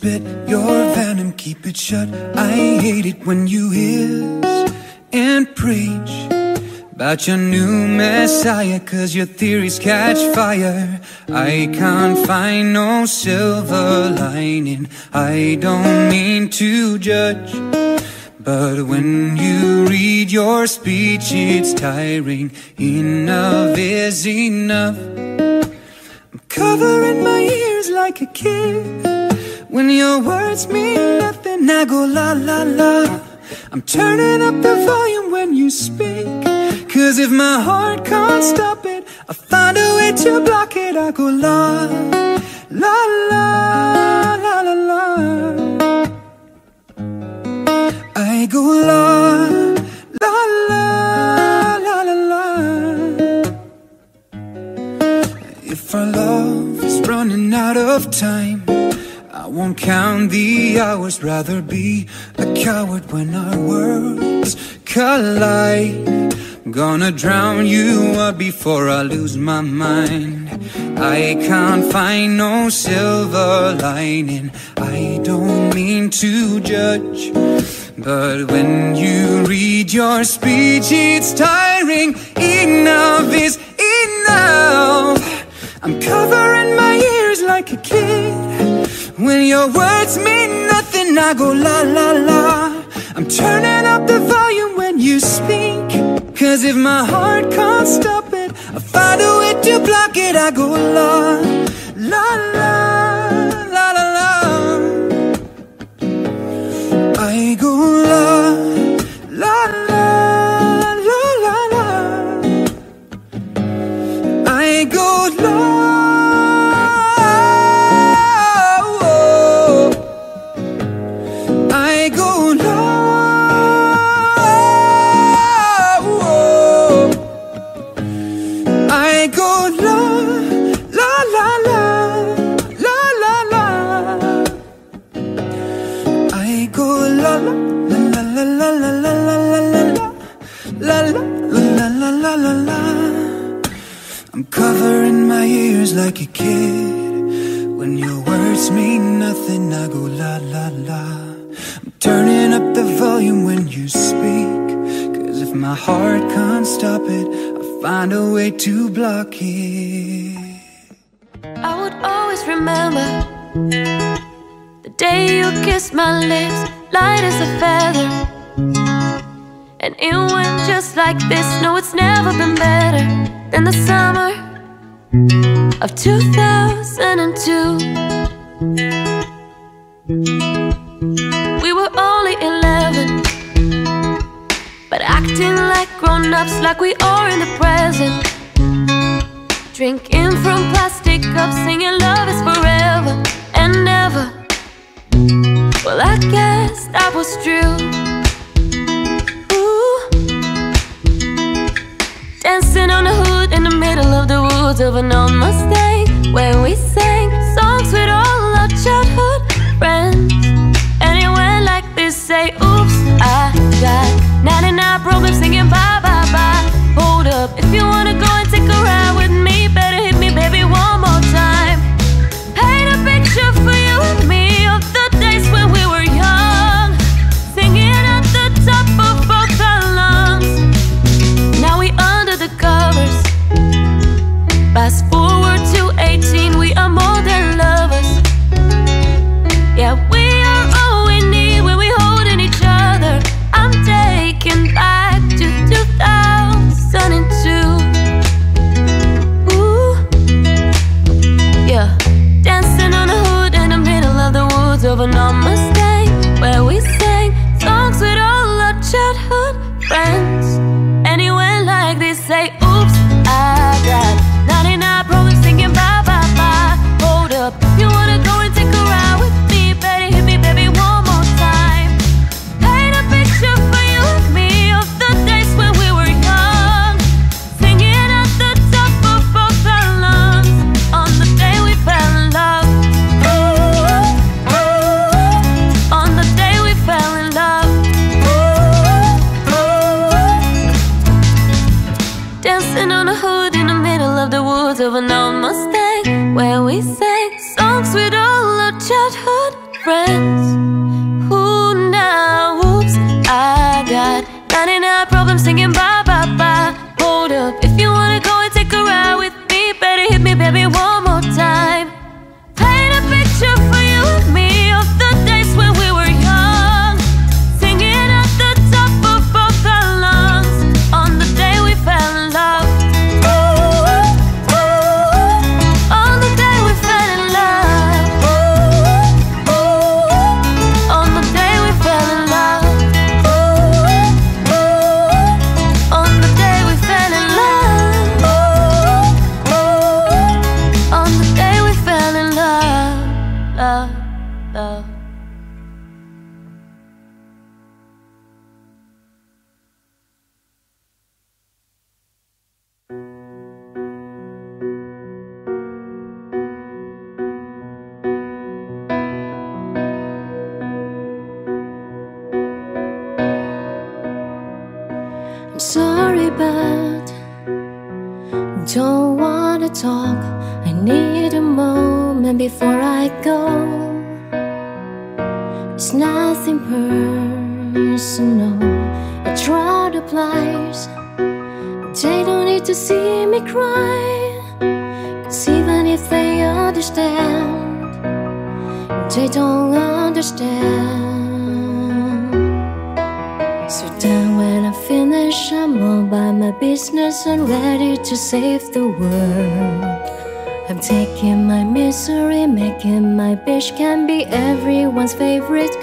spit your venom, keep it shut. I hate it when you hiss and preach about your new messiah, cause your theories catch fire. I can't find no silver lining. I don't mean to judge. But when you read your speech, it's tiring. Enough is enough. I'm covering my ears like a kid. When your words mean nothing, I go la la la. I'm turning up the volume when you speak. Cause if my heart can't stop it, I find a way to block it. I go la la la la la la. I go la la la la la la. If our love is running out of time, won't count the hours. Rather be a coward when our worlds collide. Gonna drown you out before I lose my mind. I can't find no silver lining. I don't mean to judge. But when you read your speech, it's tiring. Enough is enough. I'm covering my ears like a kid. When your words mean nothing, I go la la la. I'm turning up the volume when you speak. Cause if my heart can't stop it, I find a way to block it. I go la la la la la la. I go la la la la la la. I go la. Like a kid. When your words mean nothing, I go la la la. I'm turning up the volume when you speak. Cause if my heart can't stop it, I'll find a way to block it. I would always remember the day you kissed my lips, light as a feather. And it went just like this. No, it's never been better than the summer of 2002. We were only 11, but acting like grown ups, like we are in the present. Drinking from plastic cups, singing love is forever and never. Well, I guess that was true. Dancing on the hood in the middle of the woods of an old Mustang, where we sang songs with all our childhood friends. And it went like this: Say, oops, I got 99 problems singing bye bye bye. favorite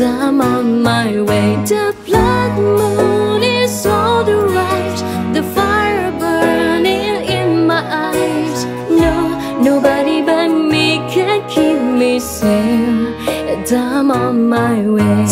I'm on my way. The blood moon is all the right, the fire burning in my eyes. No, nobody but me can keep me safe. I'm on my way.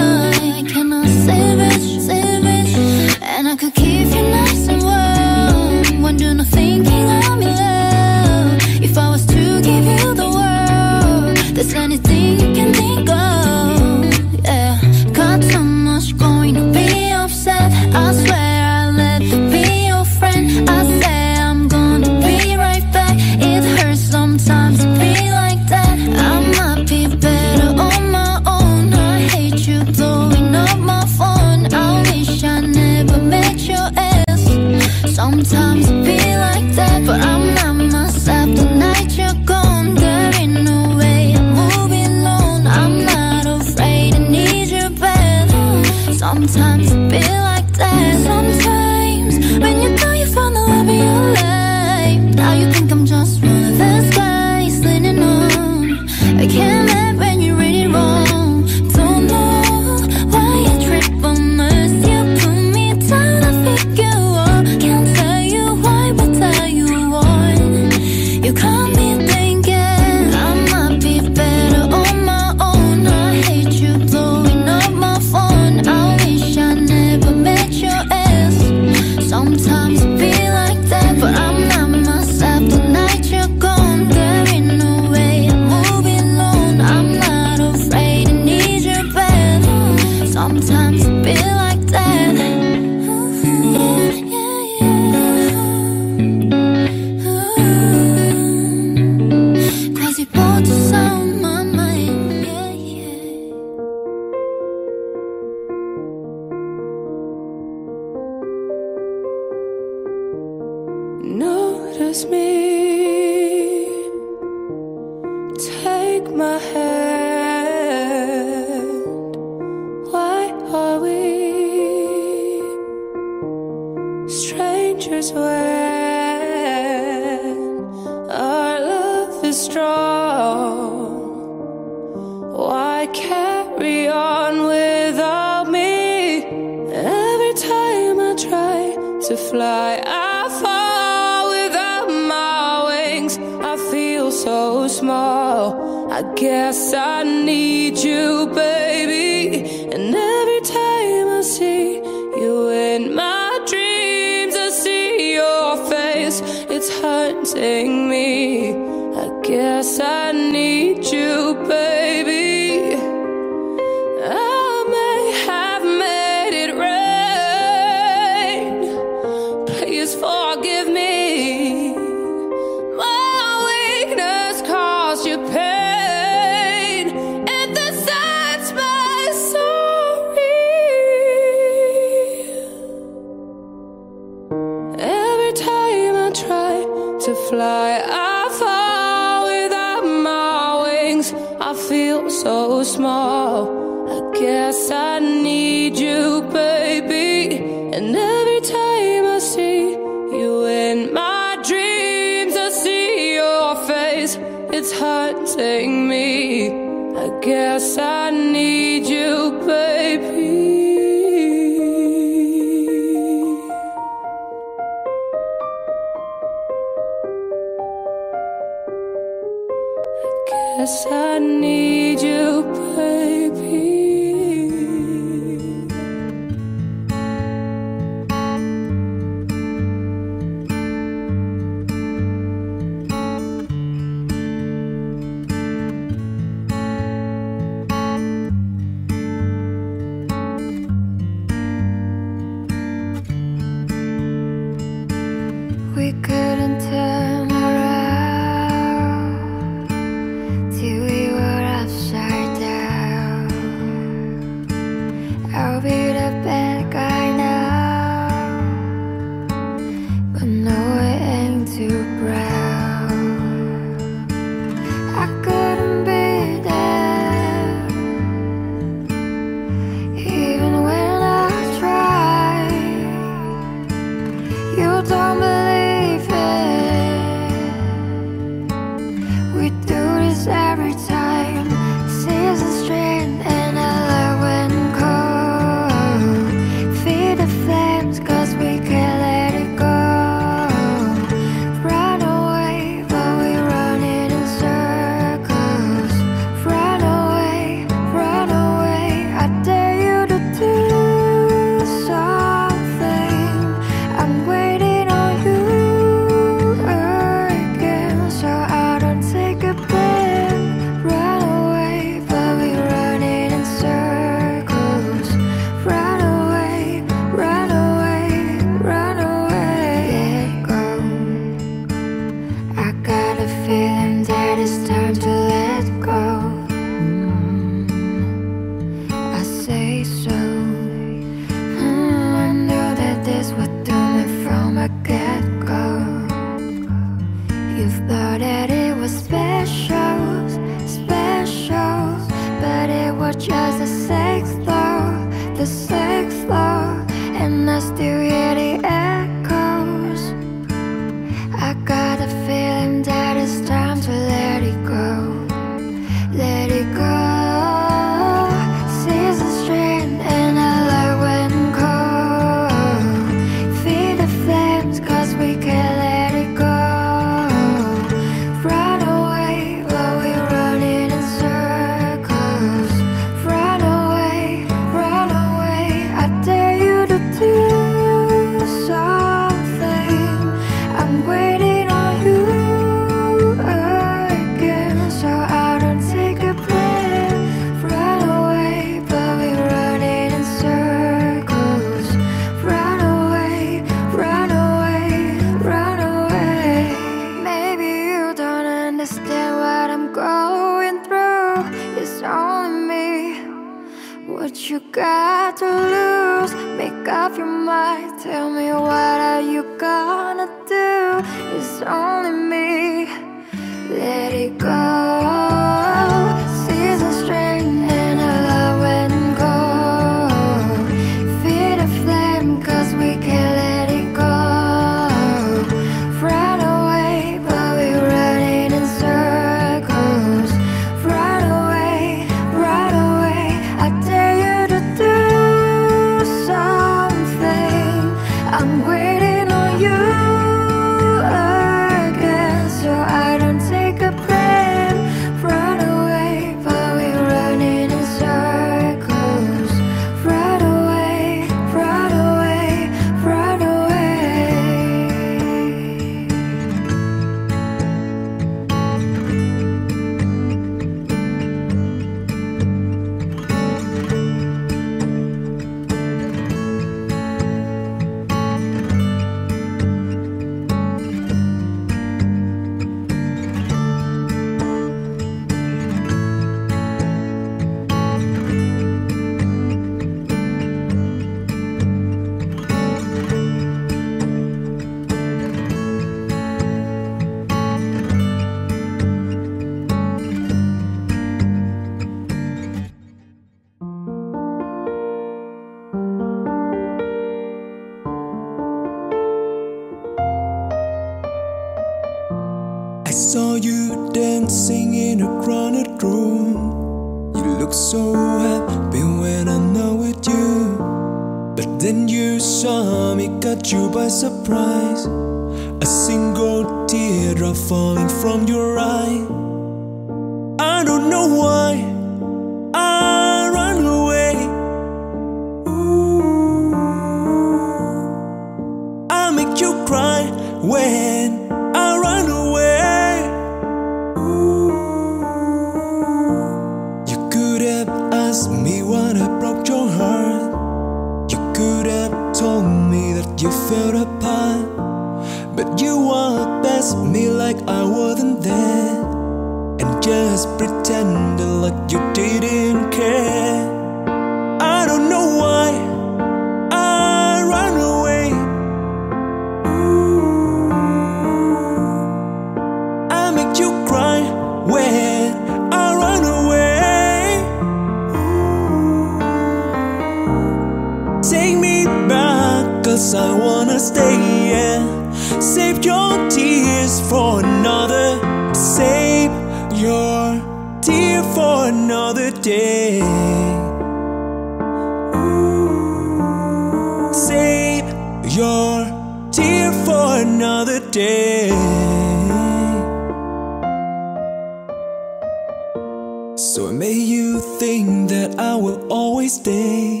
will always stay.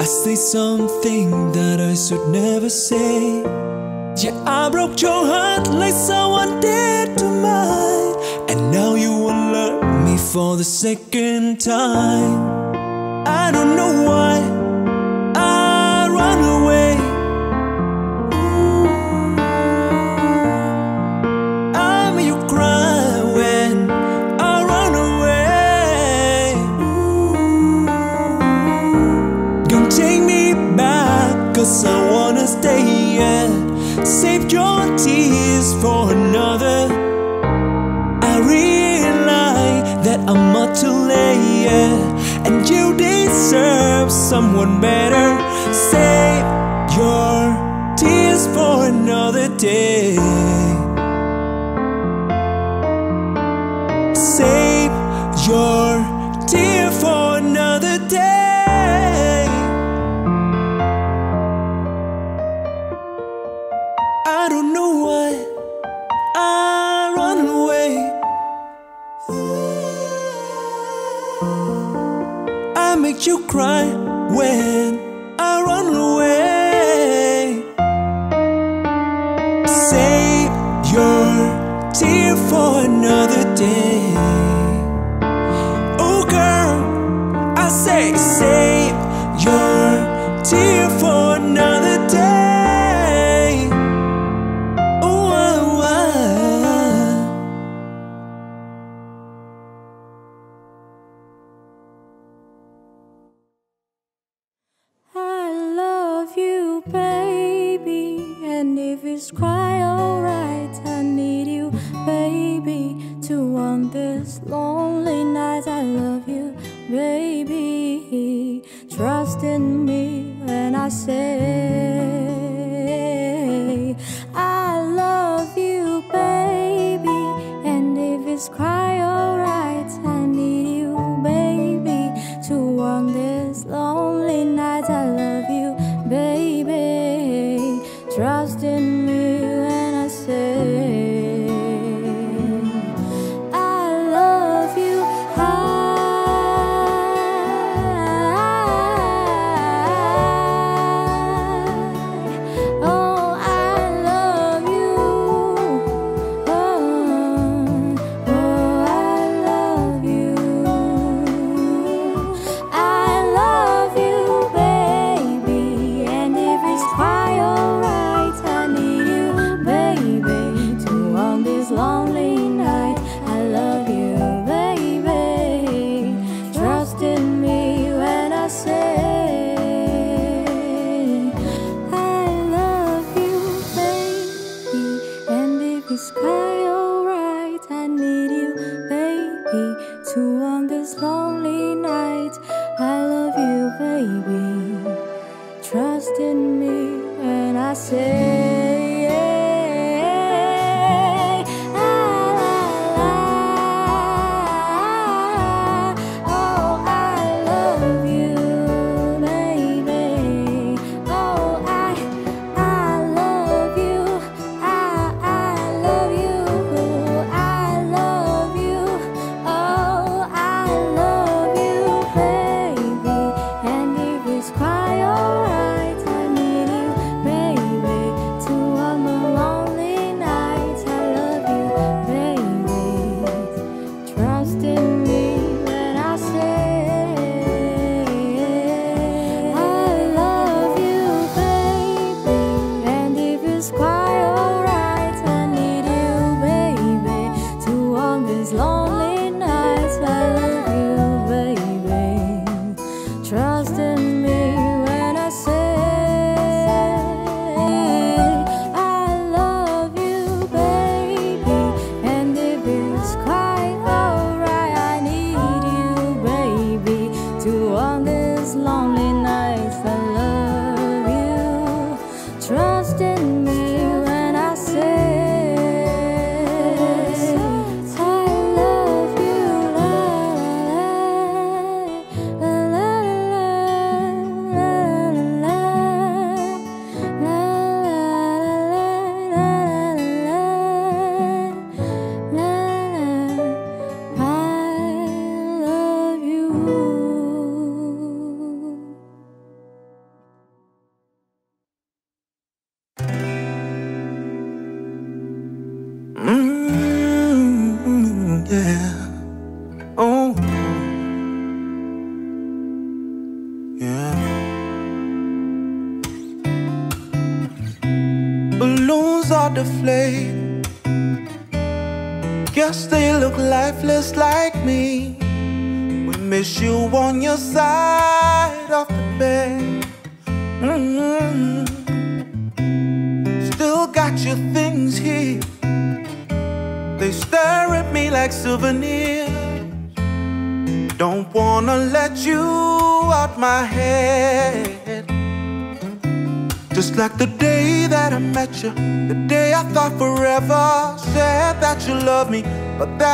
I say something that I should never say. Yeah, I broke your heart like someone did to mine. And now you will love me for the second time. I don't know why. I'm up to late, yeah And you deserve someone better. Save your tears for another day. Save you cry when but that'll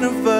Heartbreak anniversary. Do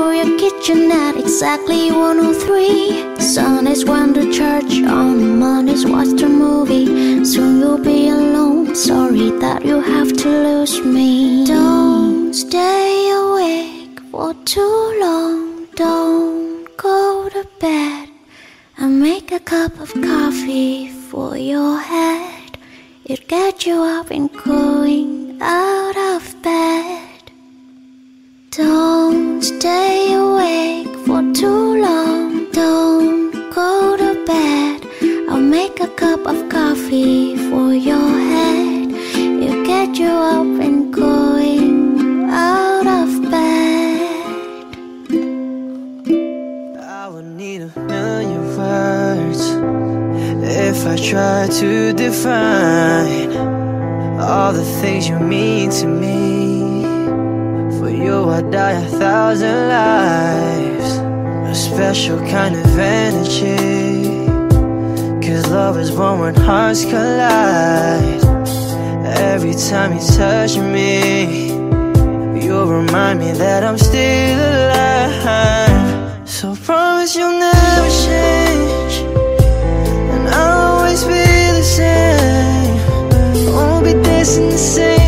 For your kitchen at exactly 103 Sunday's to church, on Mondays watch the movie. Soon you'll be alone, sorry that you have to lose me. Don't stay awake for too long. Don't go to bed And make a cup of coffee for your head. It'll get you up and going out of bed. Don't stay awake for too long. Don't go to bed. I'll make a cup of coffee for your head. It'll get you up and going out of bed. I would need a million words if I tried to define all the things you mean to me you I'd die a thousand lives. A special kind of energy. Cause love is born when hearts collide. Every time you touch me You remind me that I'm still alive. So promise you'll never change And I'll always be the same. Won't be this the same.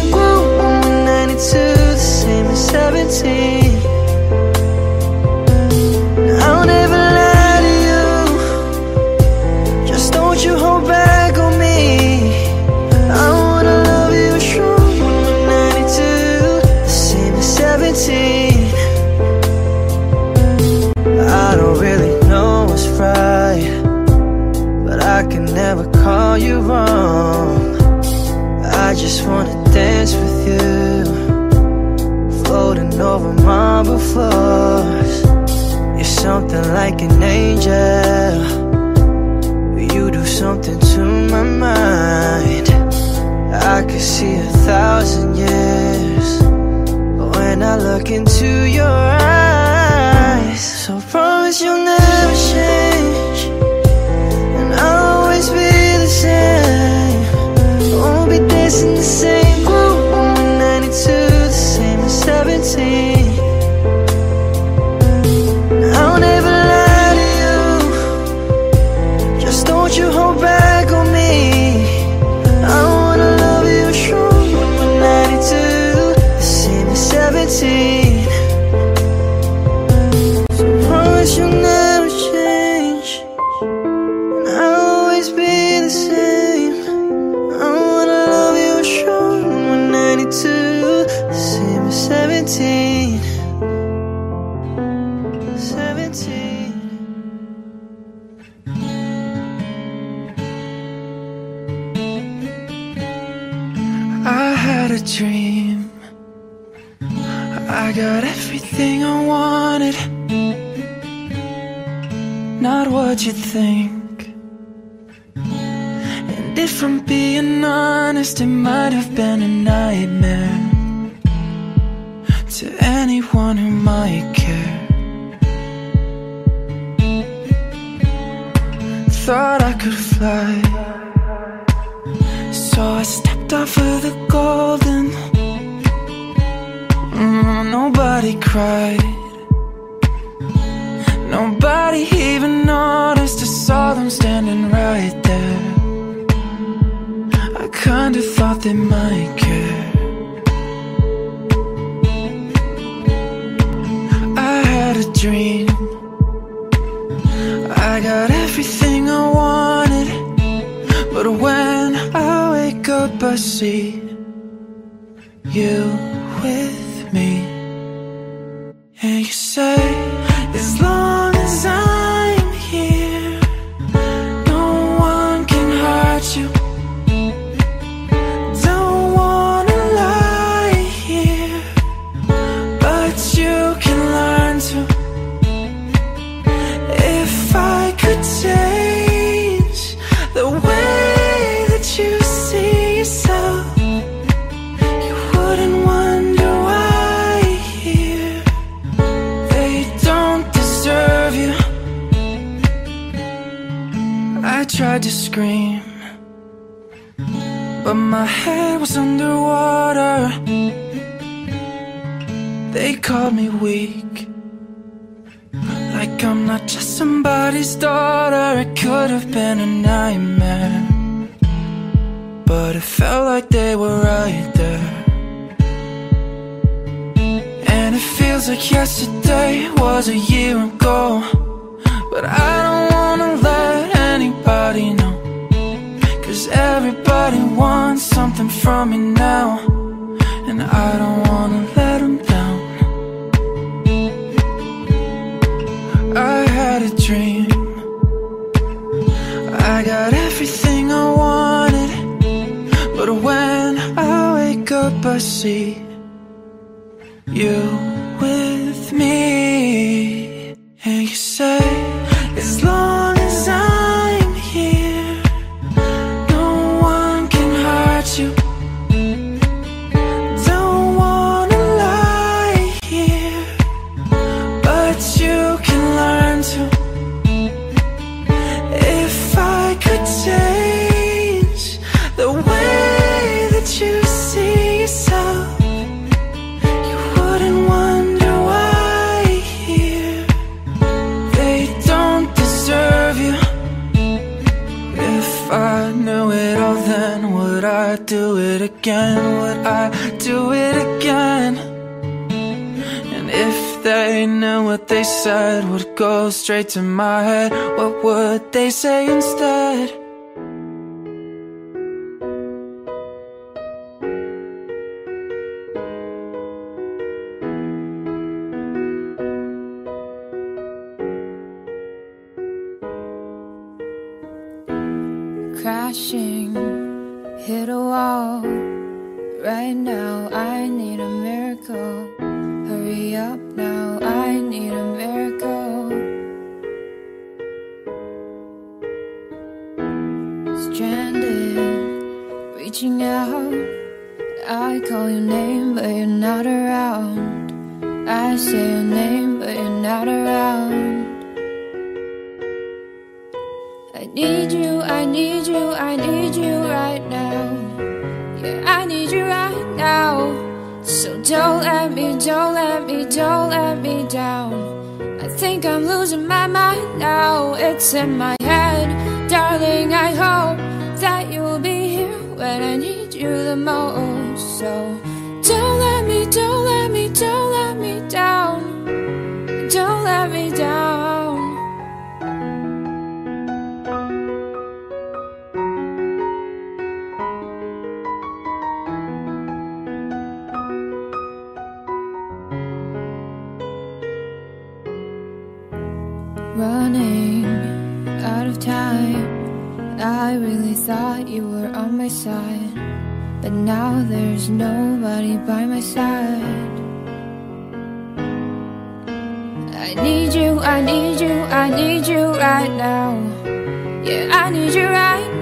just wanna dance with you. Floating over marble floors. You're something like an angel. You do something to my mind. I could see a thousand years. When I look into your eyes So promise you'll never Thing. you will. To my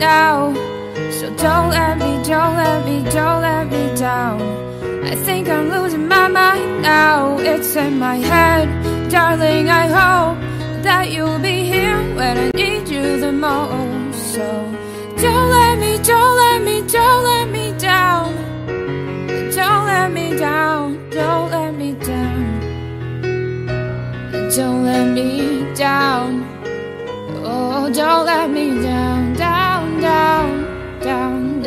now. So don't let me, don't let me, don't let me down. I think I'm losing my mind now. It's in my head, darling. I hope that you'll be here when I need you the most. So don't let me, don't let me, don't let me down. Don't let me down, don't let me down. Don't let me down. Oh, don't let me down,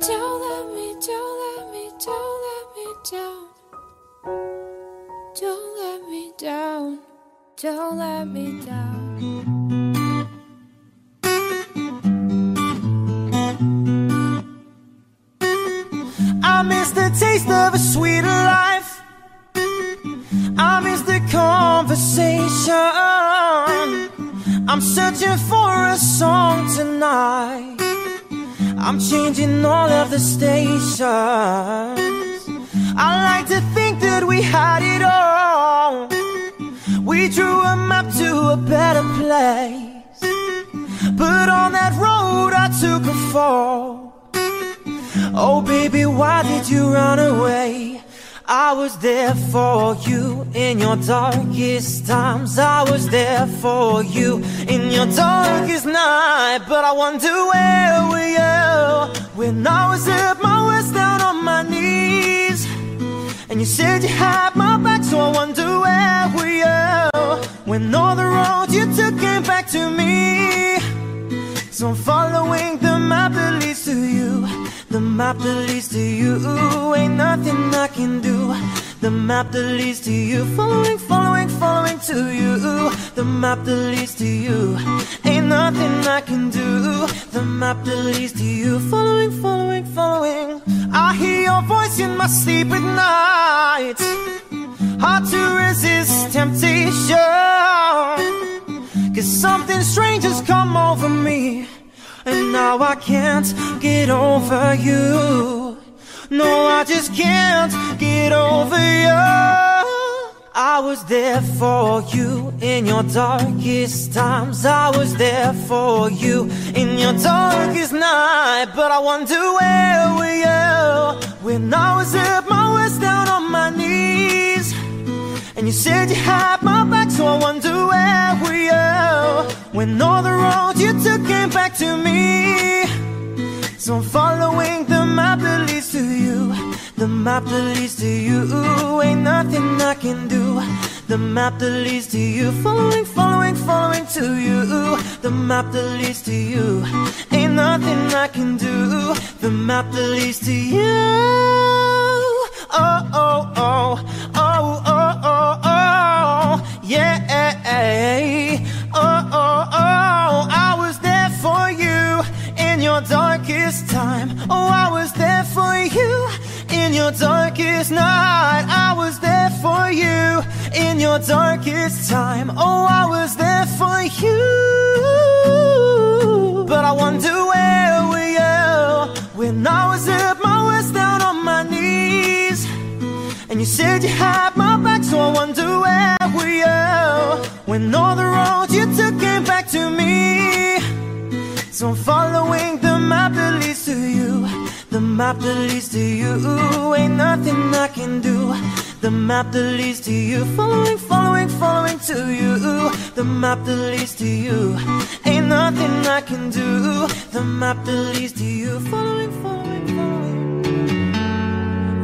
don't let me, don't let me, don't let me down. Don't let me down. Don't let me down. I miss the taste of a sweeter life. I miss the conversation. I'm searching for a song tonight. I'm changing all of the stations. I like to think that we had it all. We drew a map to a better place. But on that road, I took a fall. Oh baby, why did you run away? I was there for you in your darkest times. I was there for you in your darkest night. But I wonder where were you when I was at my worst down on my knees? And you said you had my back, so I wonder where were you when all the roads you took came back to me? So I'm following the map that leads to you. The map that leads to you. Ain't nothing I can do. The map that leads to you. Following, following, following to you. The map that leads to you. Ain't nothing I can do. The map that leads to you. Following, following, following. I hear your voice in my sleep at night. Hard to resist temptation. Cause something strange has come over me. And now I can't get over you. No, I just can't get over you. I was there for you in your darkest times. I was there for you in your darkest night. But I wonder where were you when I was at my worst. And you said you had my back, so I wonder where were you When all the roads you took came back to me. So I'm following the map that leads to you. The map that leads to you. Ain't nothing I can do. The map that leads to you. Following, following, following to you. The map that leads to you. Ain't nothing I can do. The map that leads to you. Oh, oh, oh, oh, oh, oh, oh, yeah. Oh, oh, oh, I was there for you in your darkest time. Oh, I was there for you in your darkest night. I was there for you in your darkest time. Oh, I was there for you. But I wonder where were you when I was at my worst down. And you said you had my back, so I wonder where were you when all the roads you took came back to me. So I'm following the map that leads to you, the map that leads to you. Ain't nothing I can do. The map that leads to you, following, following, following to you. The map that leads to you, ain't nothing I can do. The map that leads to you, following, following.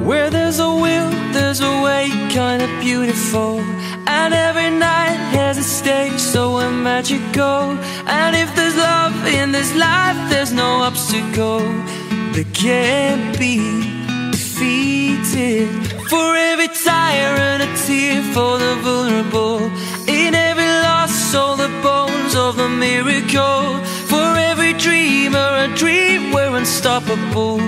Where there's a will, there's a way, kinda beautiful. And every night has a stage, so magical. And if there's love in this life, there's no obstacle that can't be defeated. For every tyrant, a tear for the vulnerable. In every loss, all the bones of the miracle. For every dreamer, a dream we're unstoppable.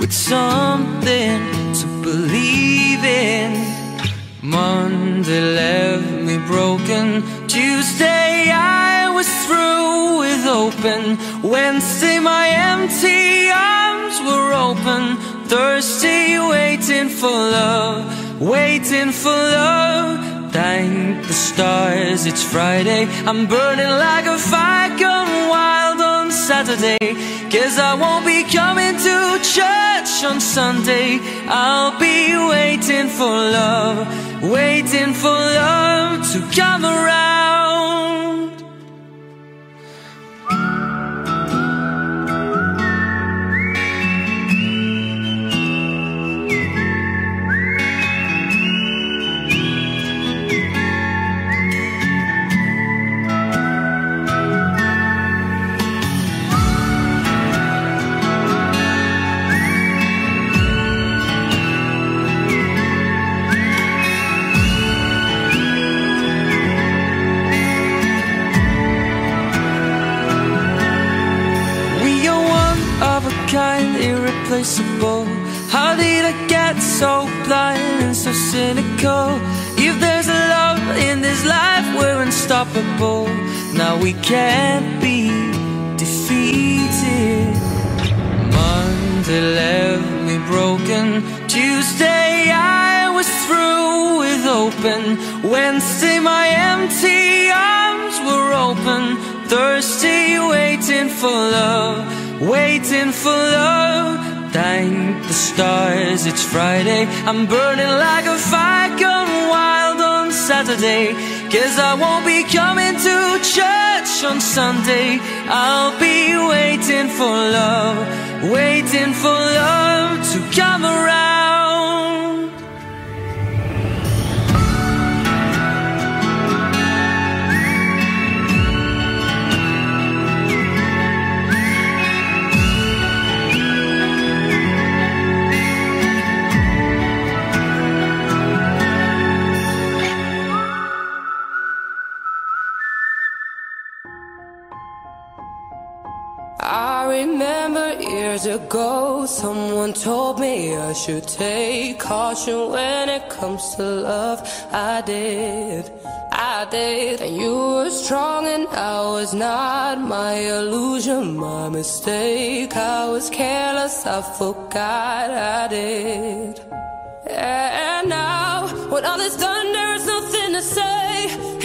With something in. Monday left me broken. Tuesday I was through with open. Wednesday my empty arms were open. Thursday waiting for love, waiting for love. Thank the stars, it's Friday. I'm burning like a fire gone wild Saturday. Cause I won't be coming to church on Sunday. I'll be waiting for love, waiting for love to come around. Irreplaceable. How did I get so blind and so cynical? If there's a love in this life, we're unstoppable. Now we can't be defeated. Monday left me broken. Tuesday I was through with open. Wednesday my empty arms were open. Thirsty waiting for love, waiting for love. Thank the stars, it's Friday. I'm burning like a fire gone wild on Saturday. Cause I won't be coming to church on Sunday. I'll be waiting for love, waiting for love to come around. Remember years ago, someone told me I should take caution when it comes to love. I did, I did. And you were strong and I was not. My illusion, my mistake. I was careless, I forgot I did. And now, when all is done, there is nothing to say.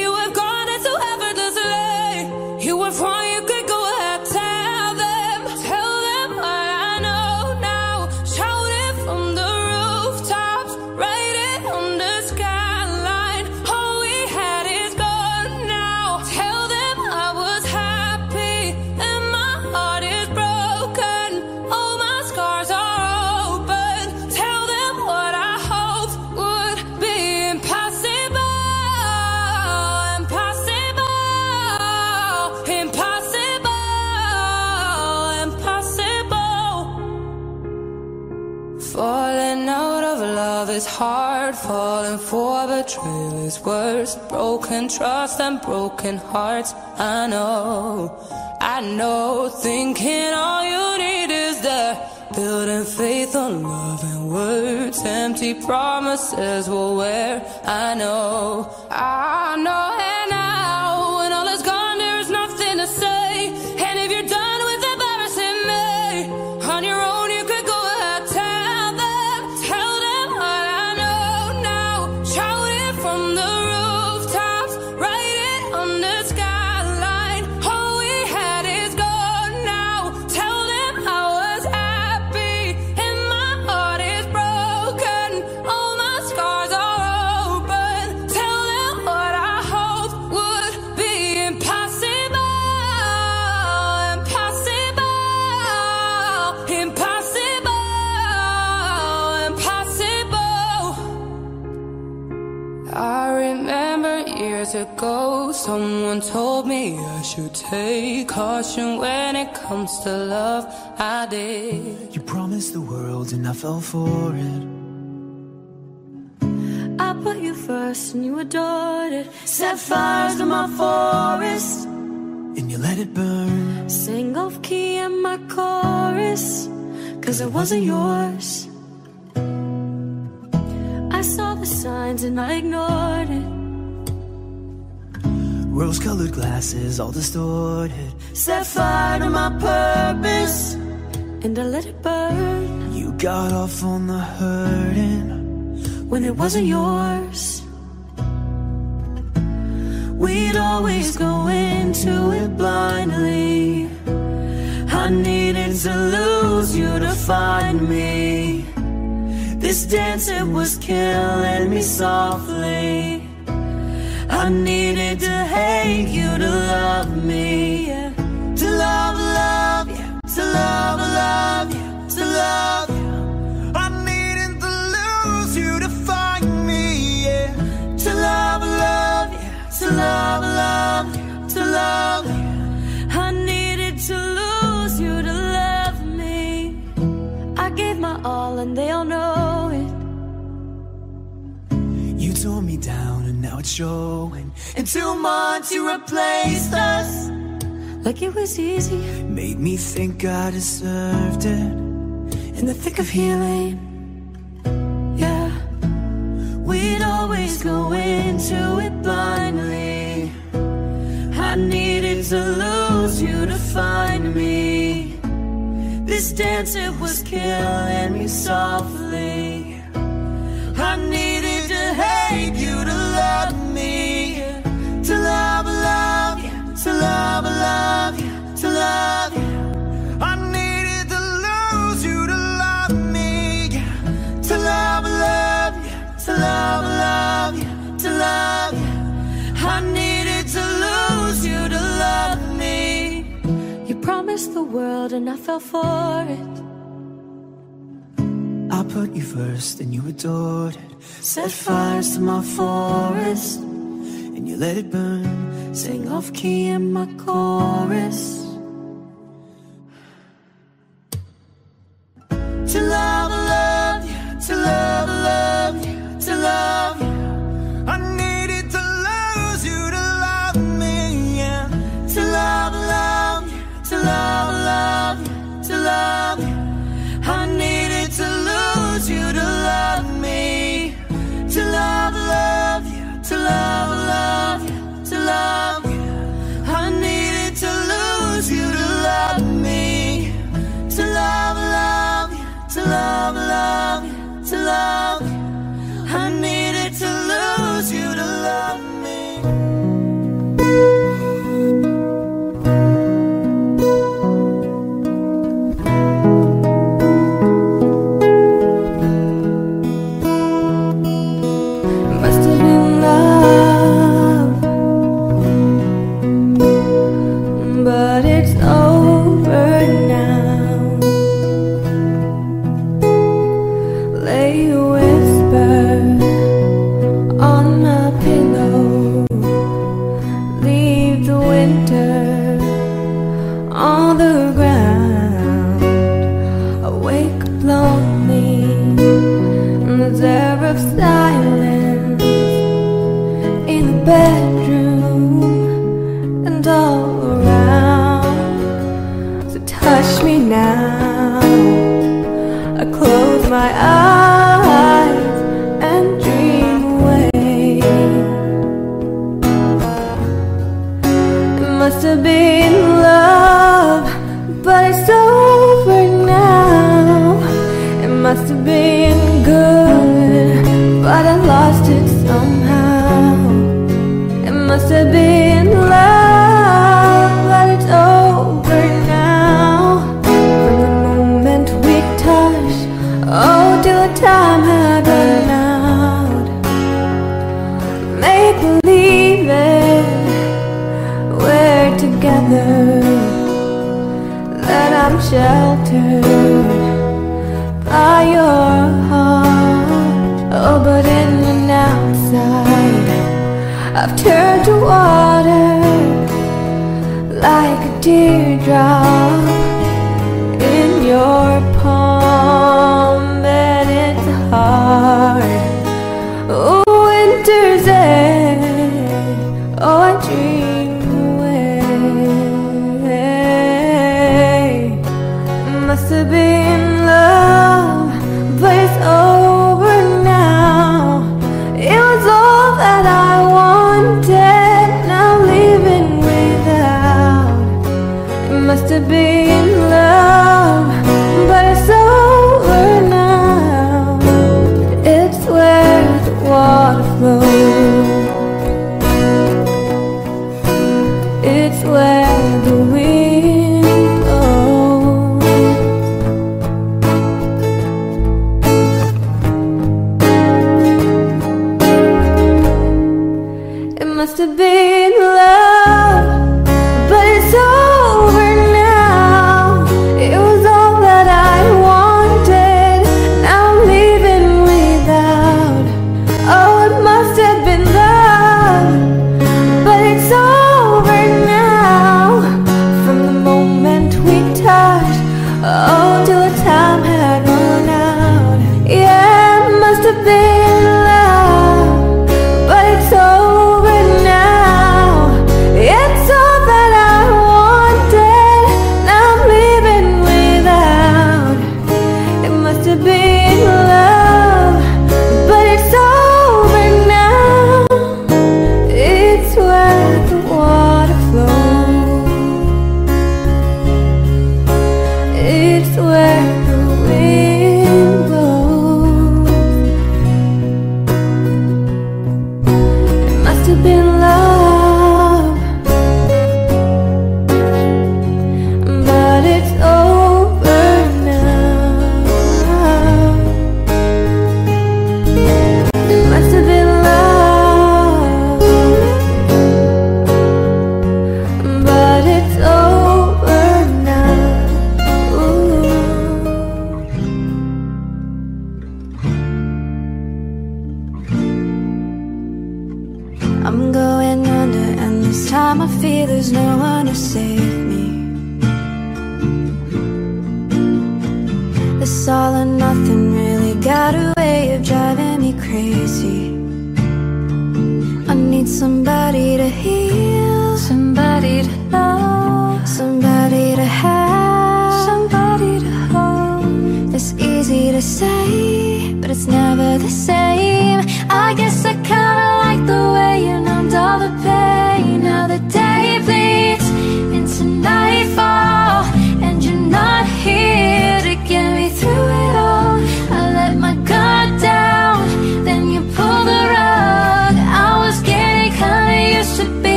You have gone so effortlessly. You were wrong, is hard, falling for betrayal is worse. Broken trust and broken hearts. I know, I know. Thinking all you need is there. Building faith on love and words. Empty promises will wear. I know, I know. Someone told me I should take caution when it comes to love. I did. You promised the world and I fell for it. I put you first and you adored it. Set fires to my forest. And you let it burn. Sing off key in my chorus. Cause it wasn't yours. I saw the signs and I ignored it. Rose colored glasses, all distorted. Set fire to my purpose. And I let it burn. You got off on the hurting. when it wasn't yours. We'd always go into it blindly. I needed to lose you to find me. This dance, it was killing me softly. I needed to hate you to love me. yeah. To love, love you. To love, love you. To love you. I needed to lose you to find me, yeah. To love, love you, to love, love you, to love you. I needed to lose you to love me. I gave my all and they all know tore me down and now it's showing. In two months you replaced us. Like it was easy Made me think I deserved it. in the thick of healing. Yeah, we'd always go into it blindly. I needed to lose you to find me. This dance, it was killing me softly. I needed to you to love me. To love, love you, to love, love you, to love you. I needed to lose you to love me. To love, love you, to love, love you, to love you. I needed to lose you to love me. You promised the world and I fell for it. I put you first and you adored it. Set fires to my forest. And you let it burn. Sing off key in my chorus. To love, love you, love, you to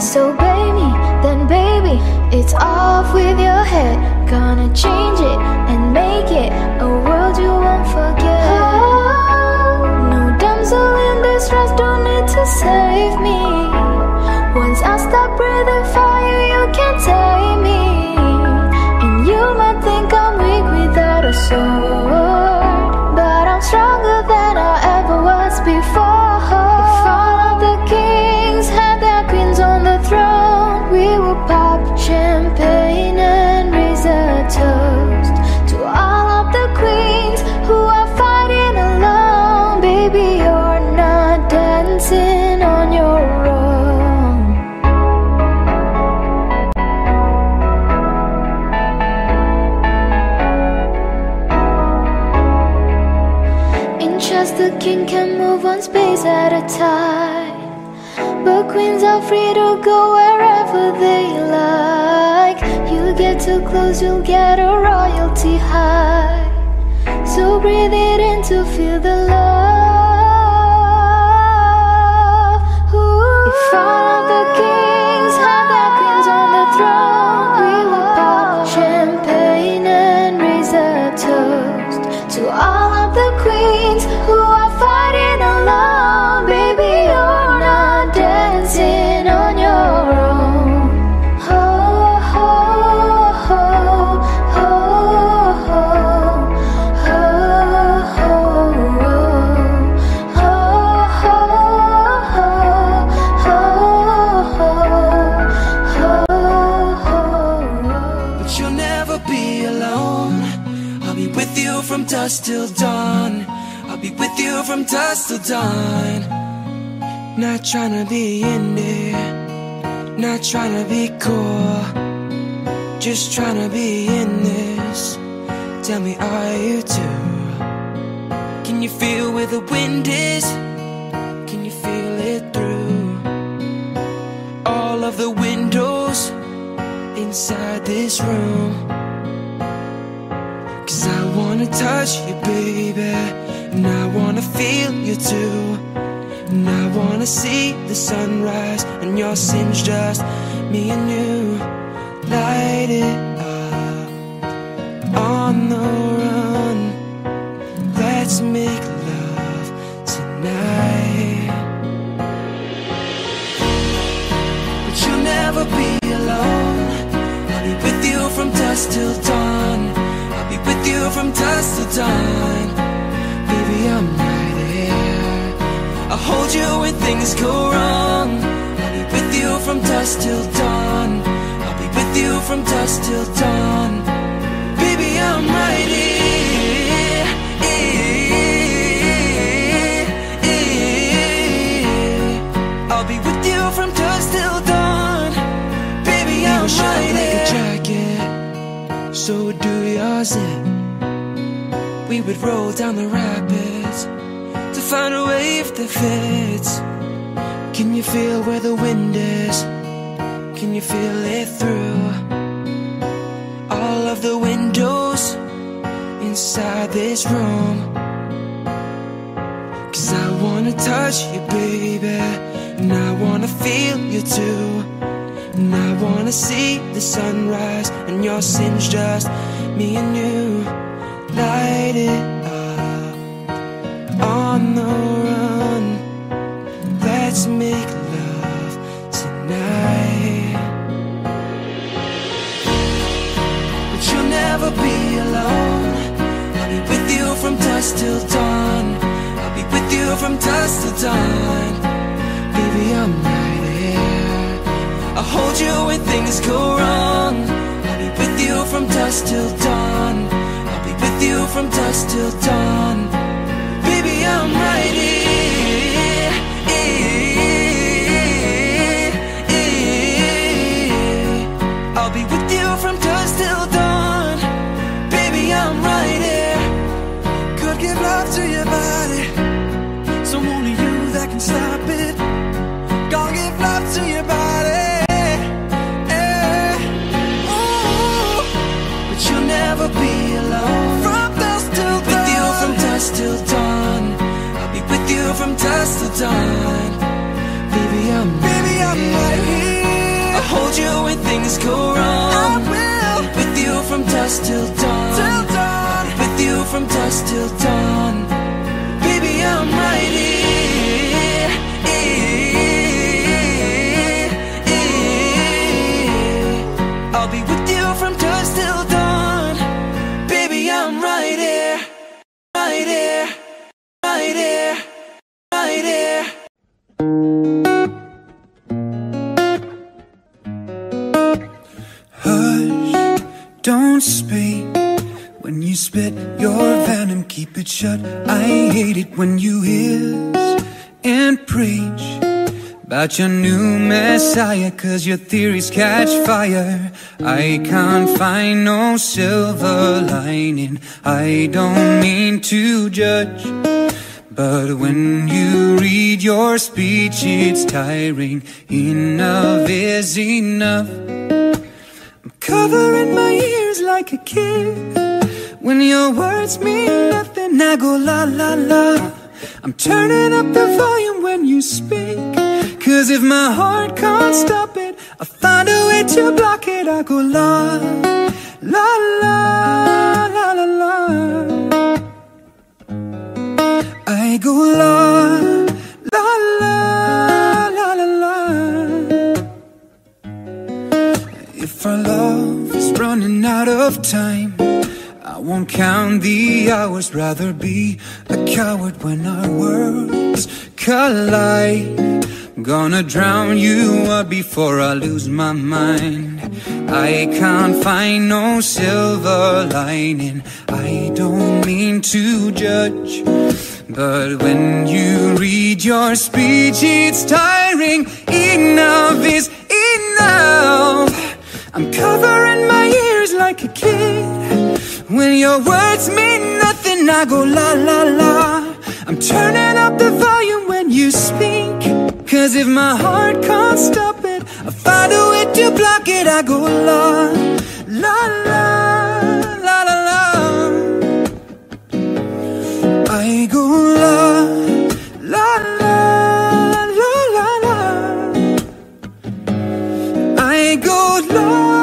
so baby, then baby It's off with your head. Gonna change it and make it go wherever they like. You get too close, you'll get a royalty high. So breathe it in to feel the love. till dawn. I'll be with you from dusk till dawn. Not trying to be in there Not trying to be cool. Just trying to be in this. Tell me are you too? Can you feel where the wind is? Can you feel it through? All of the windows Inside this room. touch you, baby. And I wanna feel you too. And I wanna see the sunrise and your sins just me and you. Light it up on the time Baby, I'm right here I'll hold you when things go wrong. I'll be with you from dusk till dawn. I'll be with you from dusk till dawn. Baby, I'm right here. I'll be with you from dusk till dawn. Baby, I'm like a jacket. So do yours, yeah we would roll down the rapids to find a wave that fits. Can you feel where the wind is? Can you feel it through all of the windows inside this room? Cause I wanna touch you, baby, and I wanna feel you too. And I wanna see the sunrise and your sins just me and you. Light it up on the run. Let's make love tonight. But you'll never be alone. I'll be with you from dusk till dawn. I'll be with you from dusk till dawn. Baby, I'm right here. I'll hold you when things go wrong. I'll be with you from dusk till dawn. From dusk till dawn. From till dawn. Baby, I'm Baby, I'm right here. I'll hold you when things go wrong. I will. With you from dusk till dawn. Till dawn. With you from dusk till dawn. Spit your venom, keep it shut. I hate it when you hiss and preach about your new messiah, cause your theories catch fire. I can't find no silver lining. I don't mean to judge. But when you read your speech, it's tiring. Enough is enough. I'm covering my ears like a kid. When your words mean nothing, I go la la la. I'm turning up the volume when you speak. Cause if my heart can't stop it, I find a way to block it. I go la la la la la la. I go la la la la la la. If our love is running out of time, I won't count the hours. Rather be a coward when our worlds collide. Gonna drown you out before I lose my mind. I can't find no silver lining. I don't mean to judge. But when you read your speech, it's tiring. Enough is enough. I'm covering my ears like a kid. When your words mean nothing, I go la la la. I'm turning up the volume when you speak. Cause if my heart can't stop it, I find a way to block it. I go la la la la la. I go la la la la la. I go la.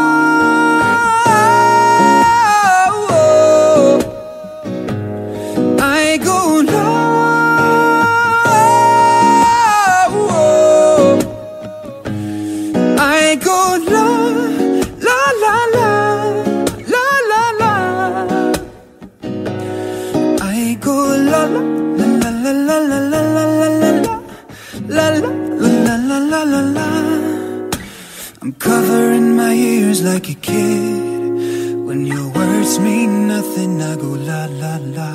Like a kid. When your words mean nothing, I go la la la.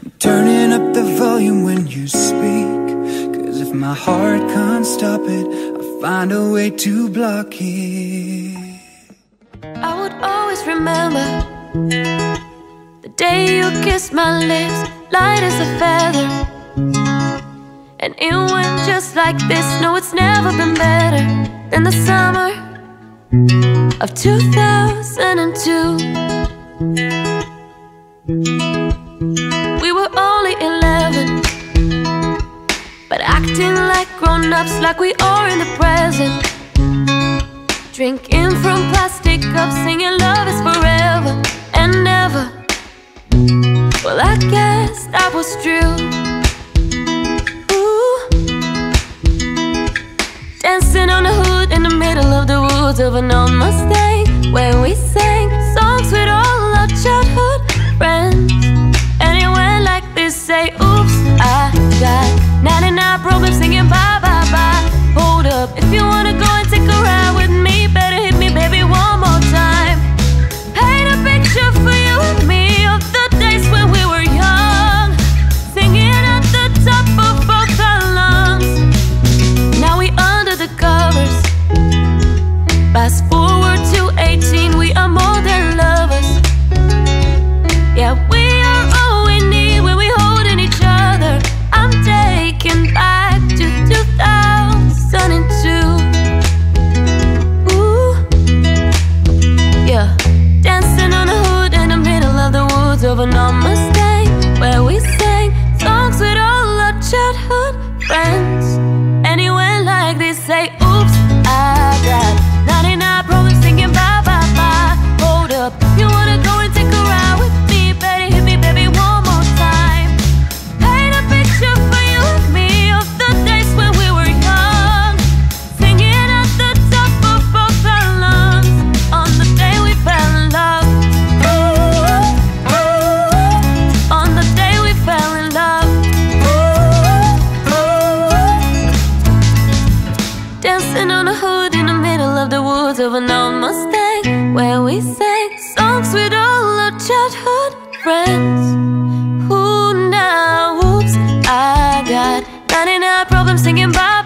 I'm turning up the volume when you speak. Cause if my heart can't stop it, I'll find a way to block it. I would always remember the day you kissed my lips, light as a feather. And it went just like this. No, it's never been better than the summer of 2002. We were only 11, but acting like grown ups, like we are in the present. Drinking from plastic cups, singing love is forever and never. Well, I guess that was true. Ooh. Dancing on the hood the middle of the woods of an old Mustang, where we sang songs with all our childhood friends. And it went like this: Say, oops, I got 99 problems singing bye bye bye. Hold up, if you wanna 99 problems singing bye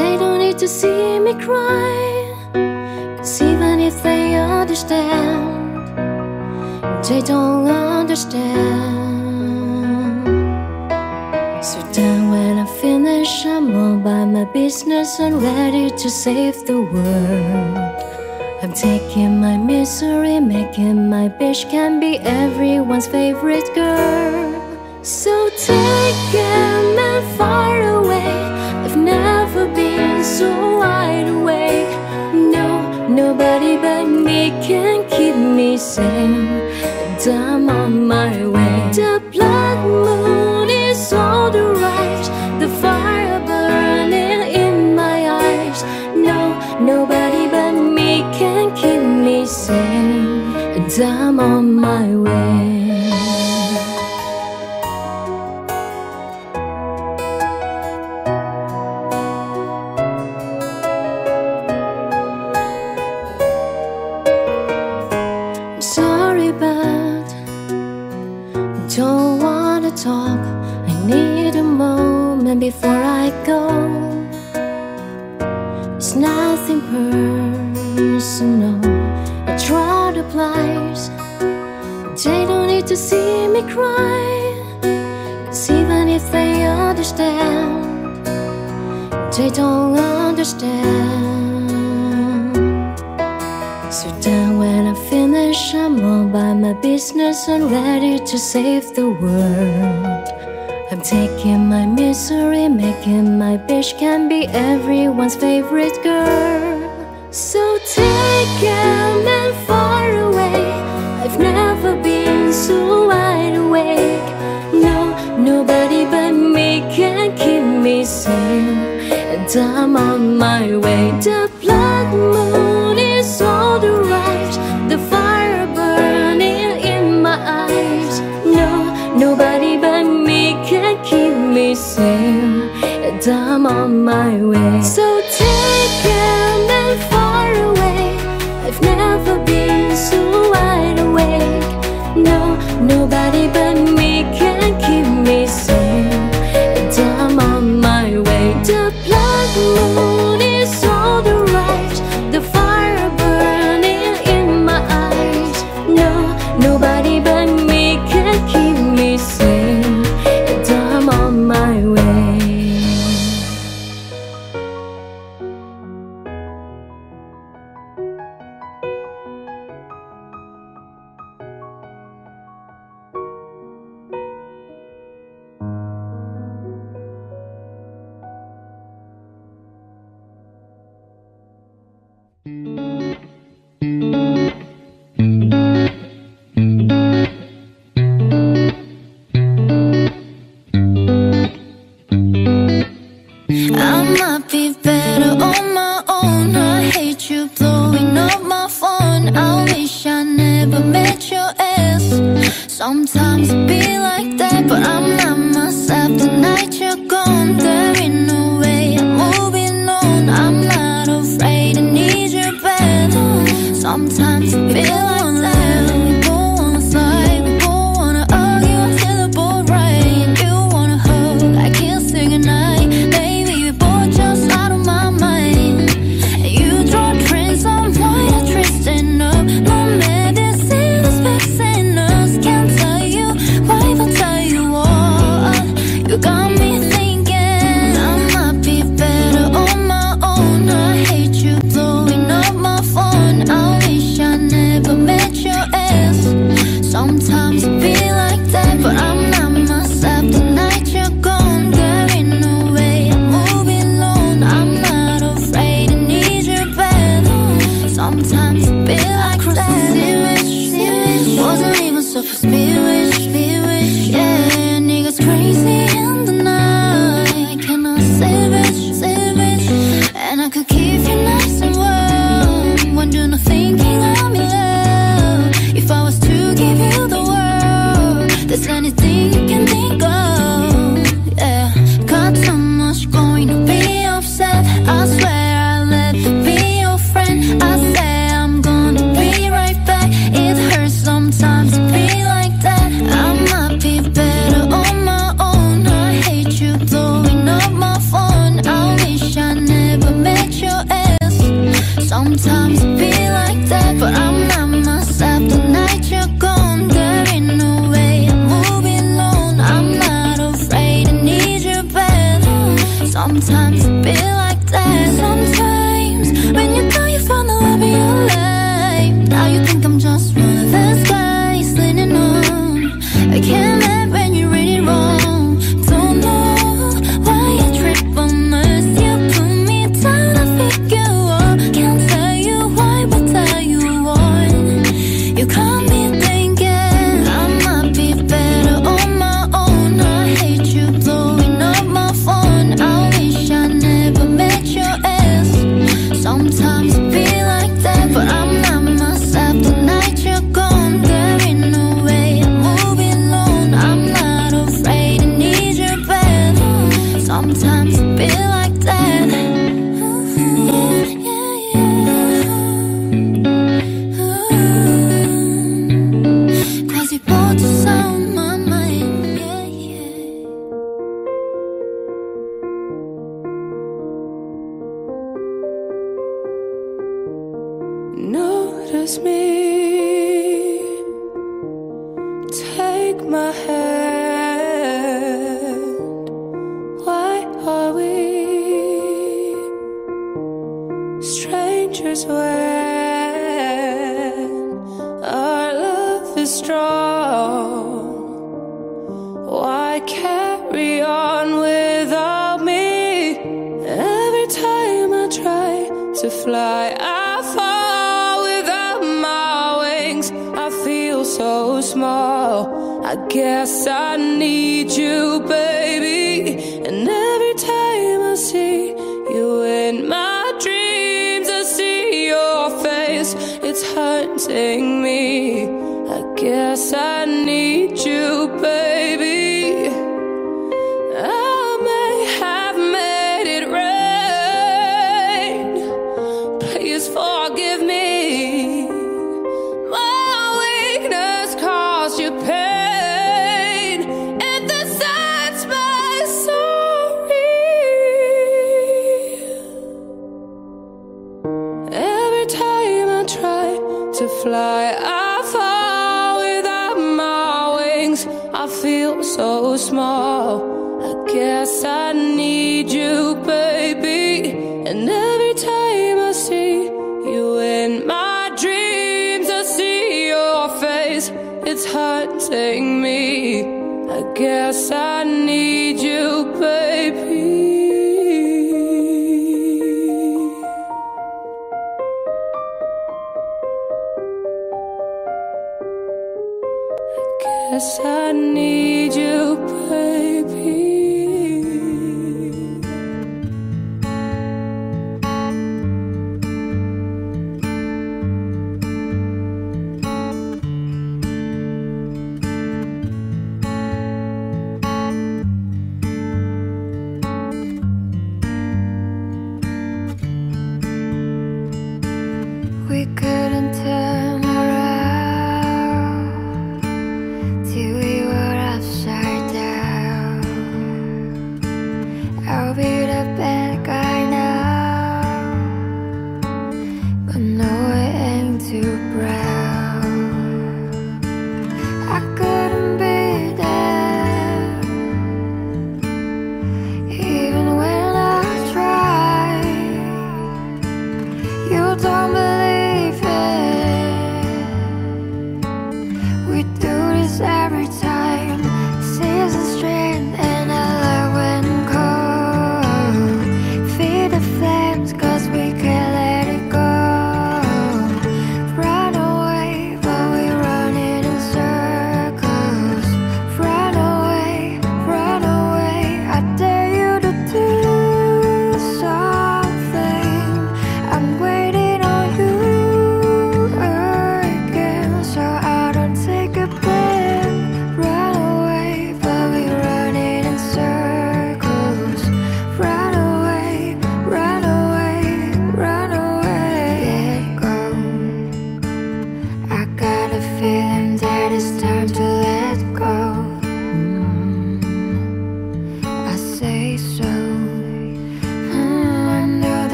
They don't need to see me cry. Cause even if they understand, they don't understand. So then when I finish, I'm all by my business and ready to save the world. I'm taking my misery, making my bitch can be everyone's favorite girl. So take a man far away. So wide awake. No, nobody but me can keep me sane. And I'm on my way. Everyone's favorite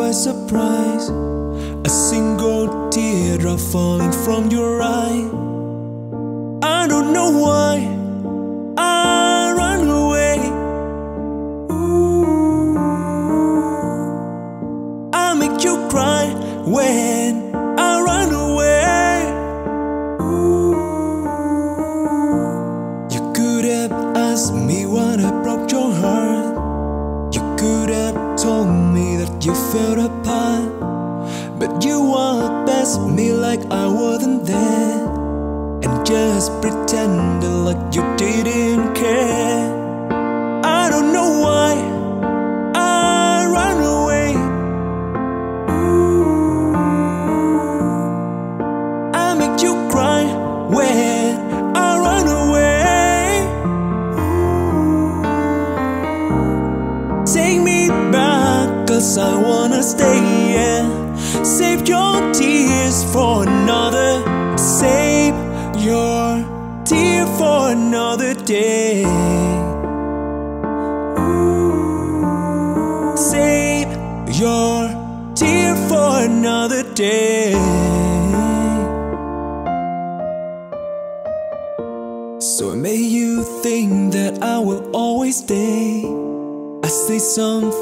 by surprise. A single teardrop falling from your You did it.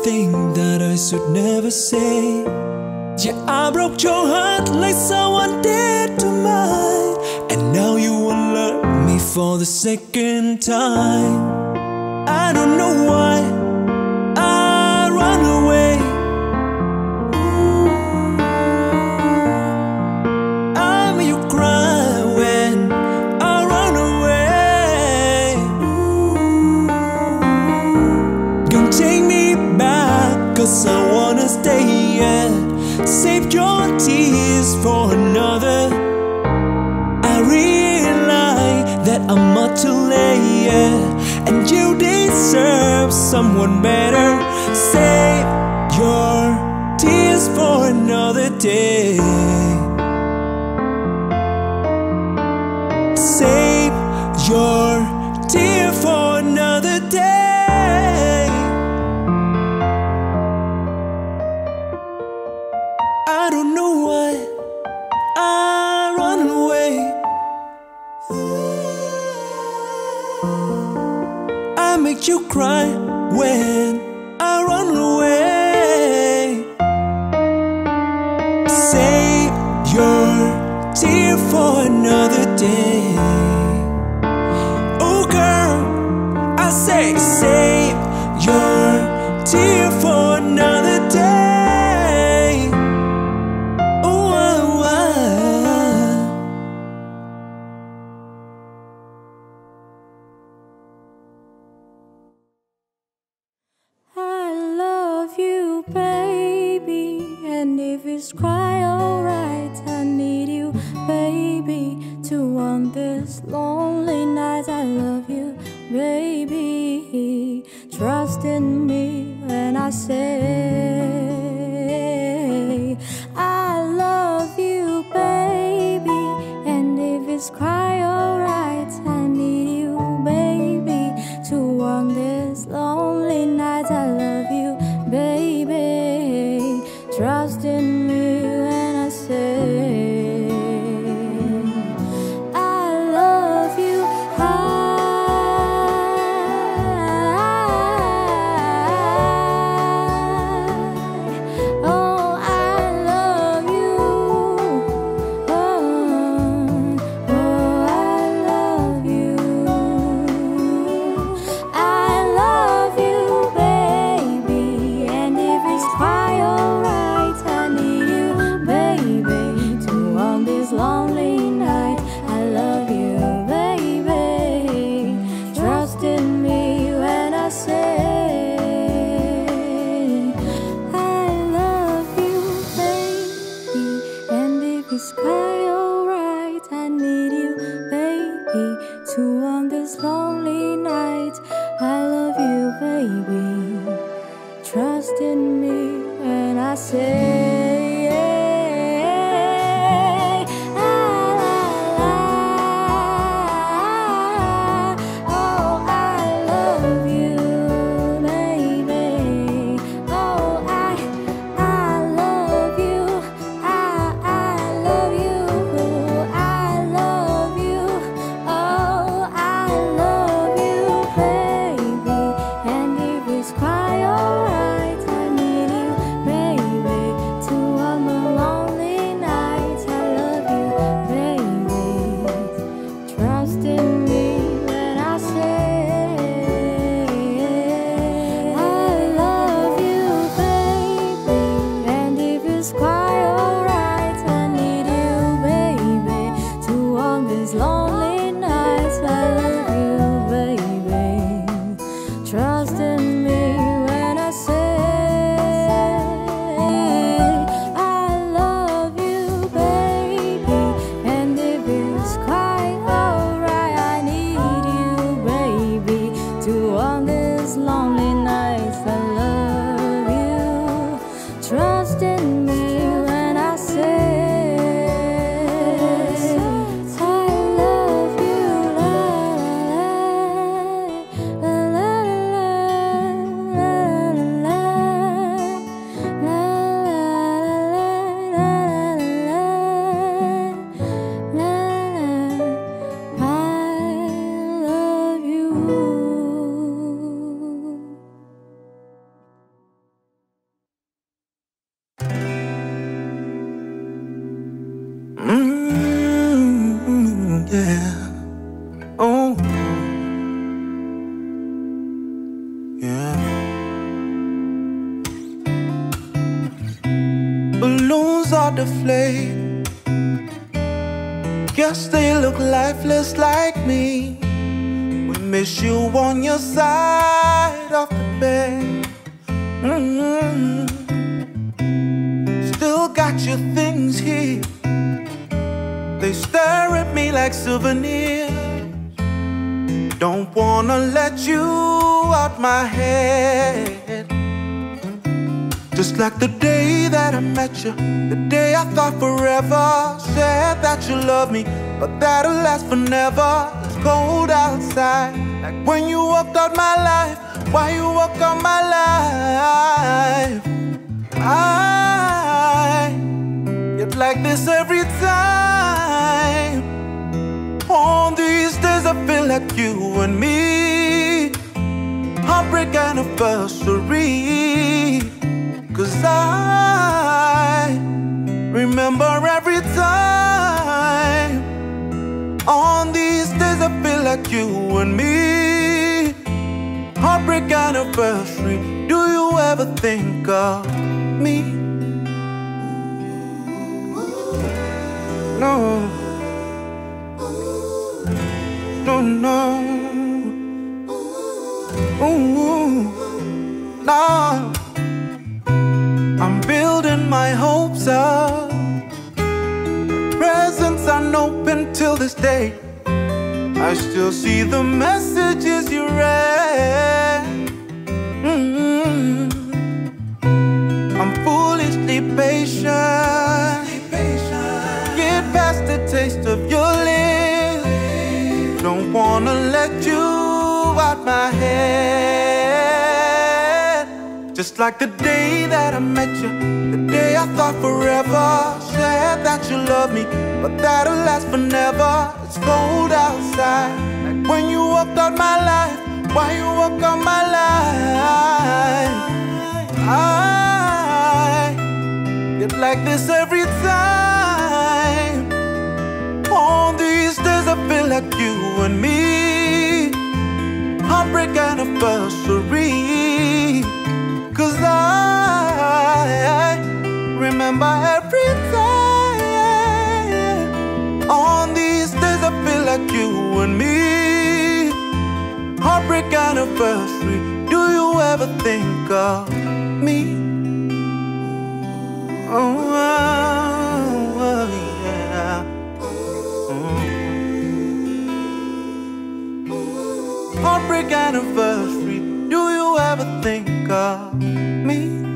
that I should never say. Yeah, I broke your heart like someone did to mine. And now you will hurt me for the second time. someone better. Save your tears for another day. see the messages you read. Mm -hmm. I'm foolishly patient. Get past the taste of your lips. Don't wanna let you out my head. Just like the day that I met you, the day I thought forever. Said that you love me, but that'll last for never. It's cold outside. When you walked out my life, why you walk out my life? I get like this every time. On these days I feel like you and me. Heartbreak anniversary. Cause I remember every time. On these days I feel like you and me heartbreak anniversary, do you ever think of me? Oh, oh, oh yeah. Oh. Heartbreak anniversary, do you ever think of me?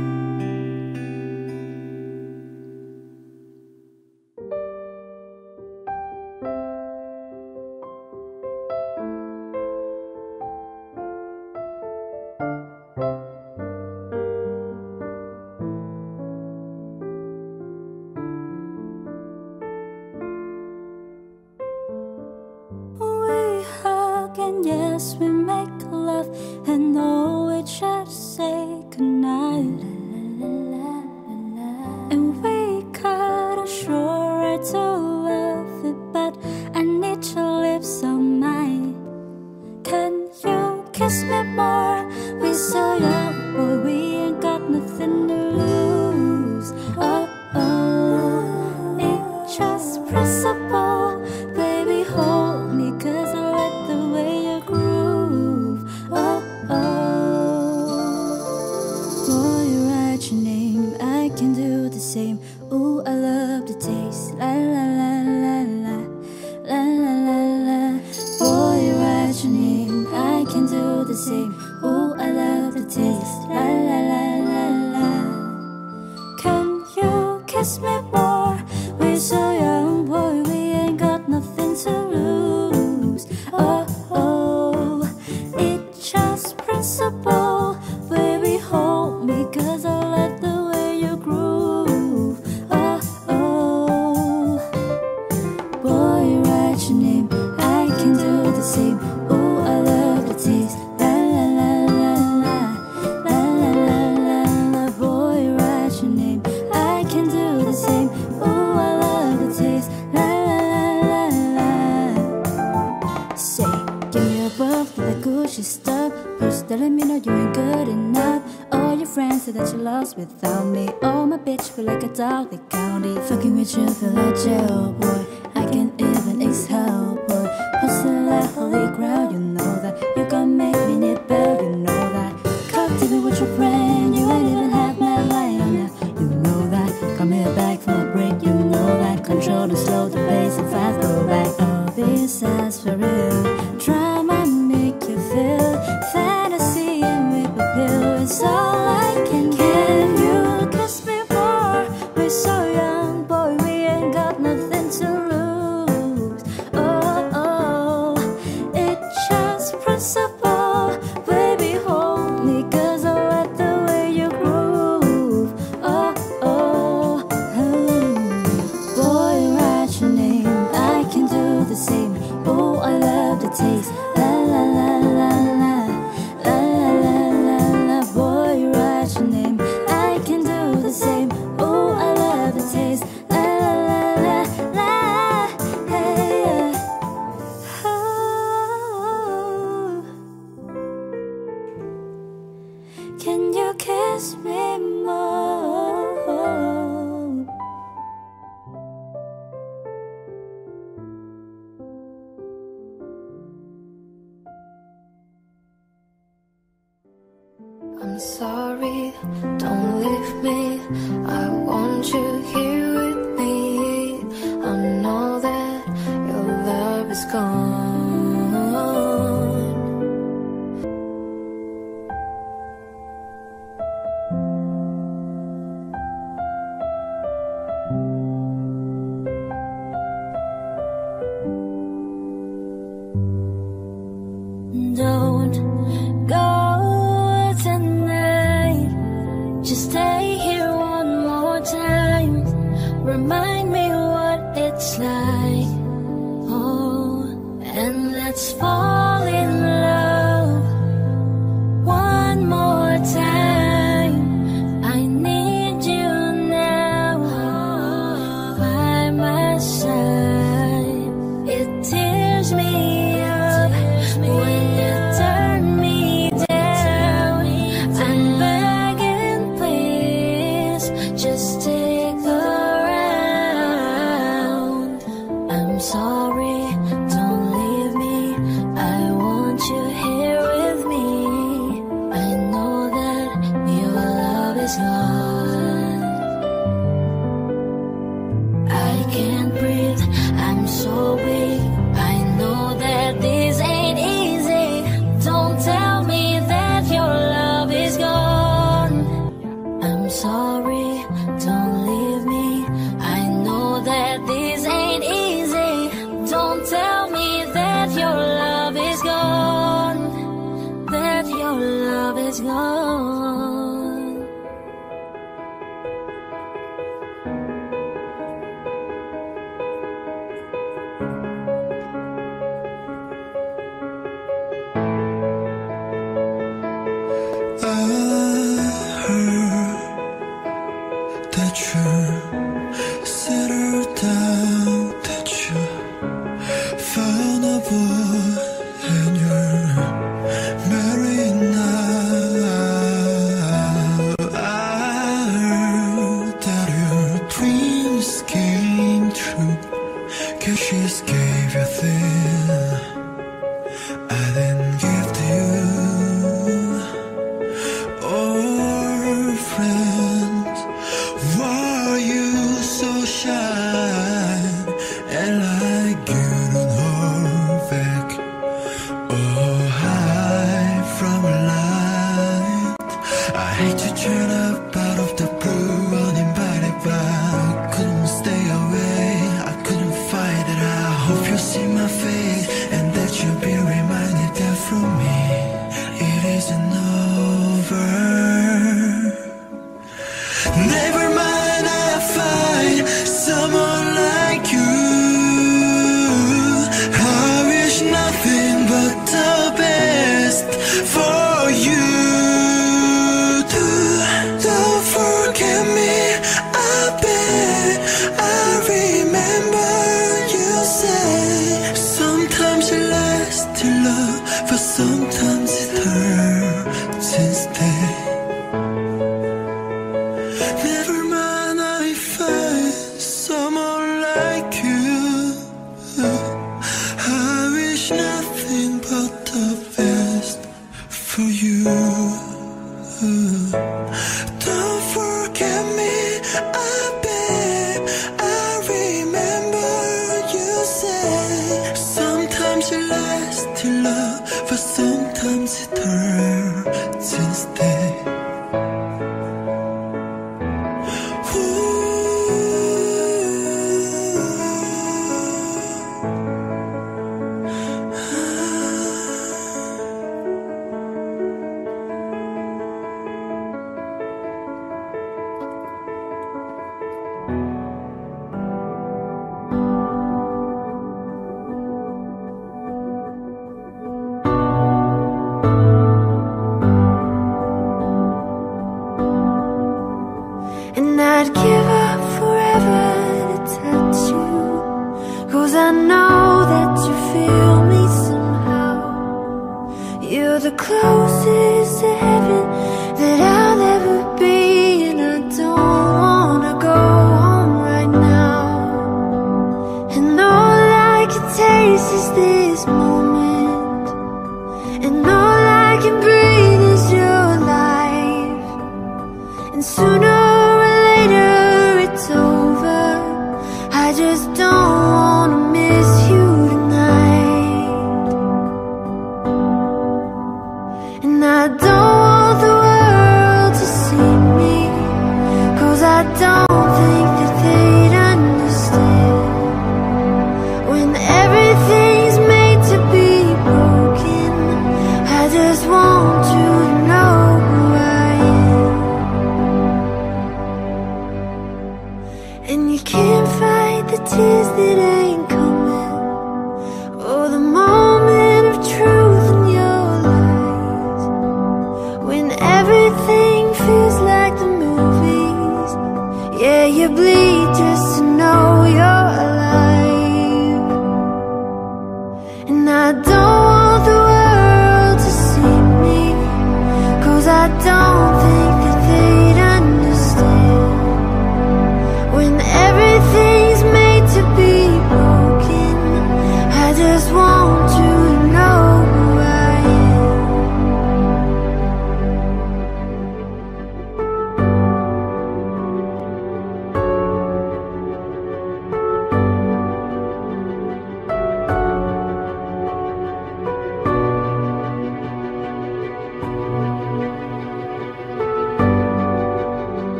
Never mind,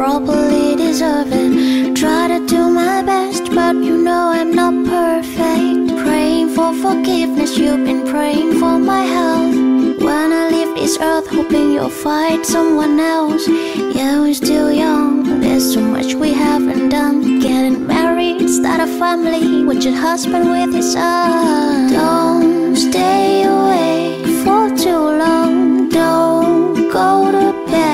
probably deserve it. Try to do my best, but you know I'm not perfect. Praying for forgiveness, you've been praying for my health. When I leave this earth, hoping you'll find someone else. Yeah, we're still young, there's so much we haven't done. Getting married, start a family with your husband with his son. Don't stay away for too long. Don't go to bed.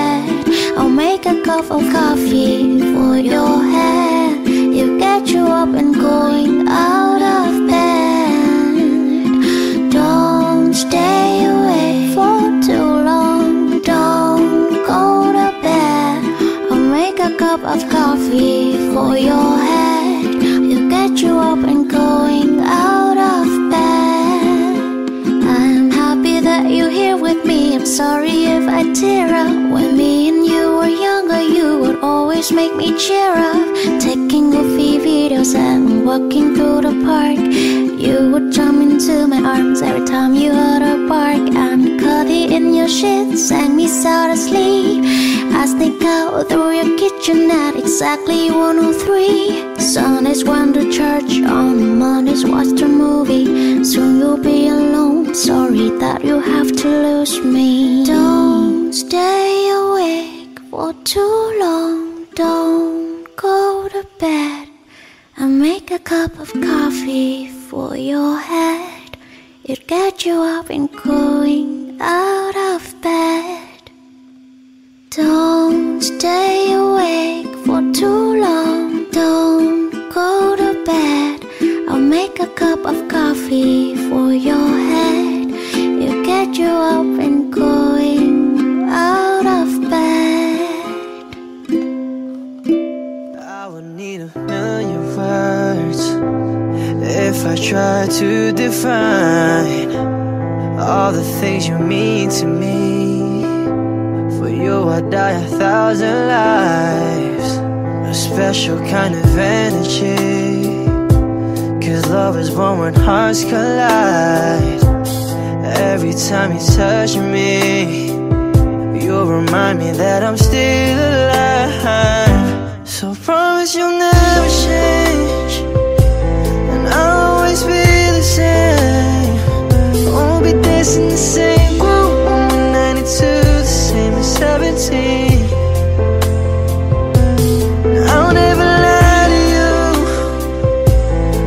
Make a cup of coffee for your head. You get you up and going out of bed. Don't stay away for too long. Don't go to bed. I'll make a cup of coffee for your head. You get you up and going out of bed. I'm happy that you're here with me. I'm sorry if I tear up. When always make me cheer up. Taking goofy videos and walking through the park. You would jump into my arms every time you heard a bark. And cuddly in your shit, sang me sound asleep. I sneak out through your kitchen at exactly 103. Sundays went to church, on Mondays watched a movie. Soon you'll be alone. Sorry that you have to lose me. Don't stay awake for too long. Don't go to bed. I'll make a cup of coffee for your head. It get you up and going out of bed. Don't stay awake for too long. Don't go to bed. I'll make a cup of coffee for your head. It get you up and going if I try to define all the things you mean to me. For you, I'd die a thousand lives, a special kind of energy. Cause love is born when hearts collide. Every time you touch me, you remind me that I'm still alive. So promise you'll never change, dancing the same when we're 92, the same as 17. I'll never lie to you.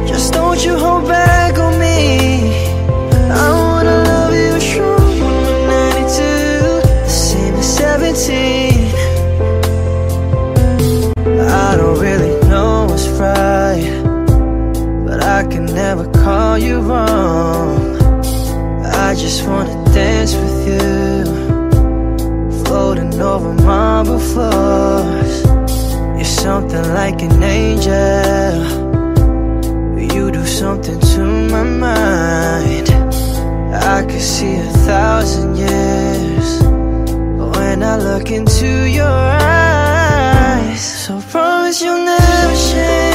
Just don't you hold back on me. I wanna love you strong when we're 92, the same as 17. I don't really know what's right, but I can never call you wrong. Just wanna dance with you, floating over marble floors. You're something like an angel. You do something to my mind. I could see a thousand years when I look into your eyes. So promise you'll never change,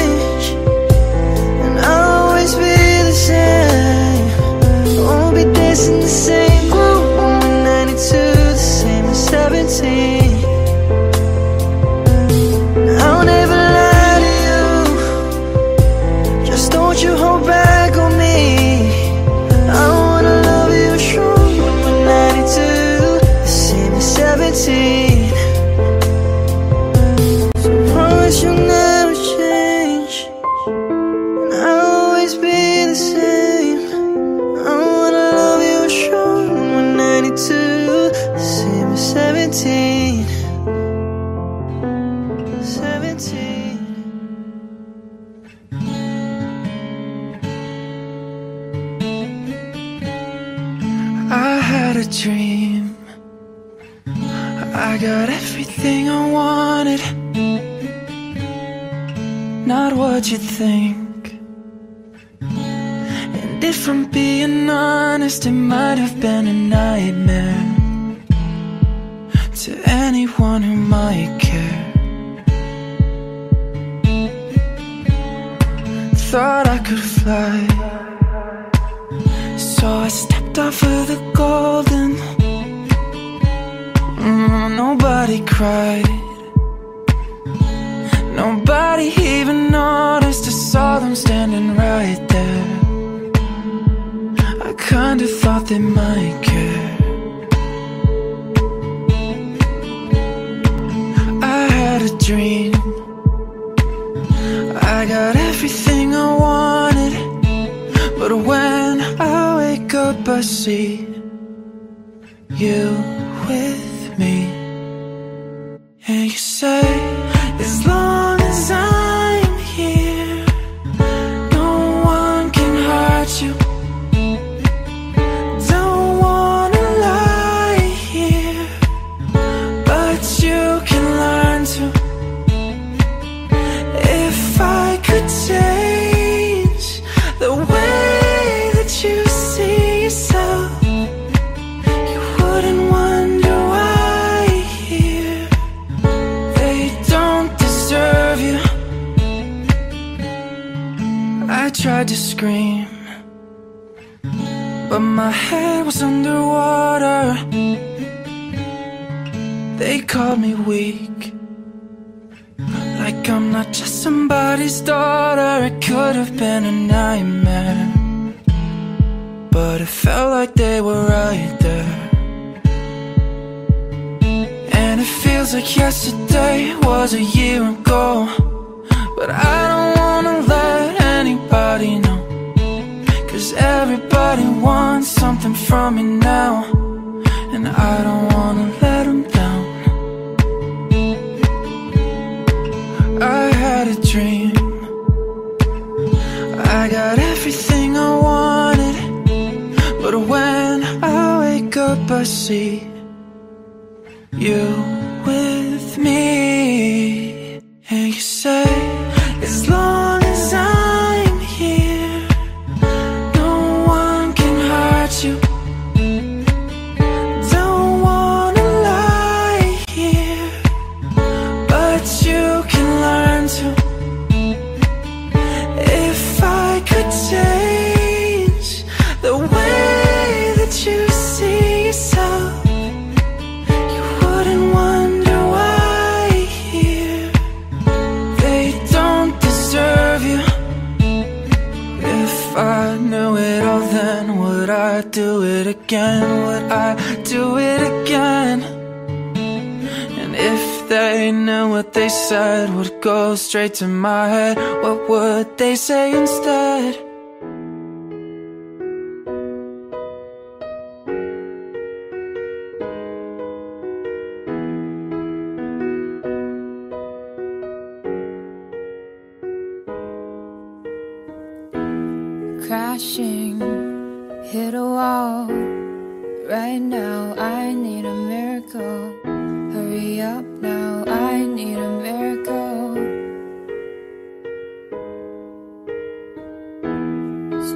Won't the same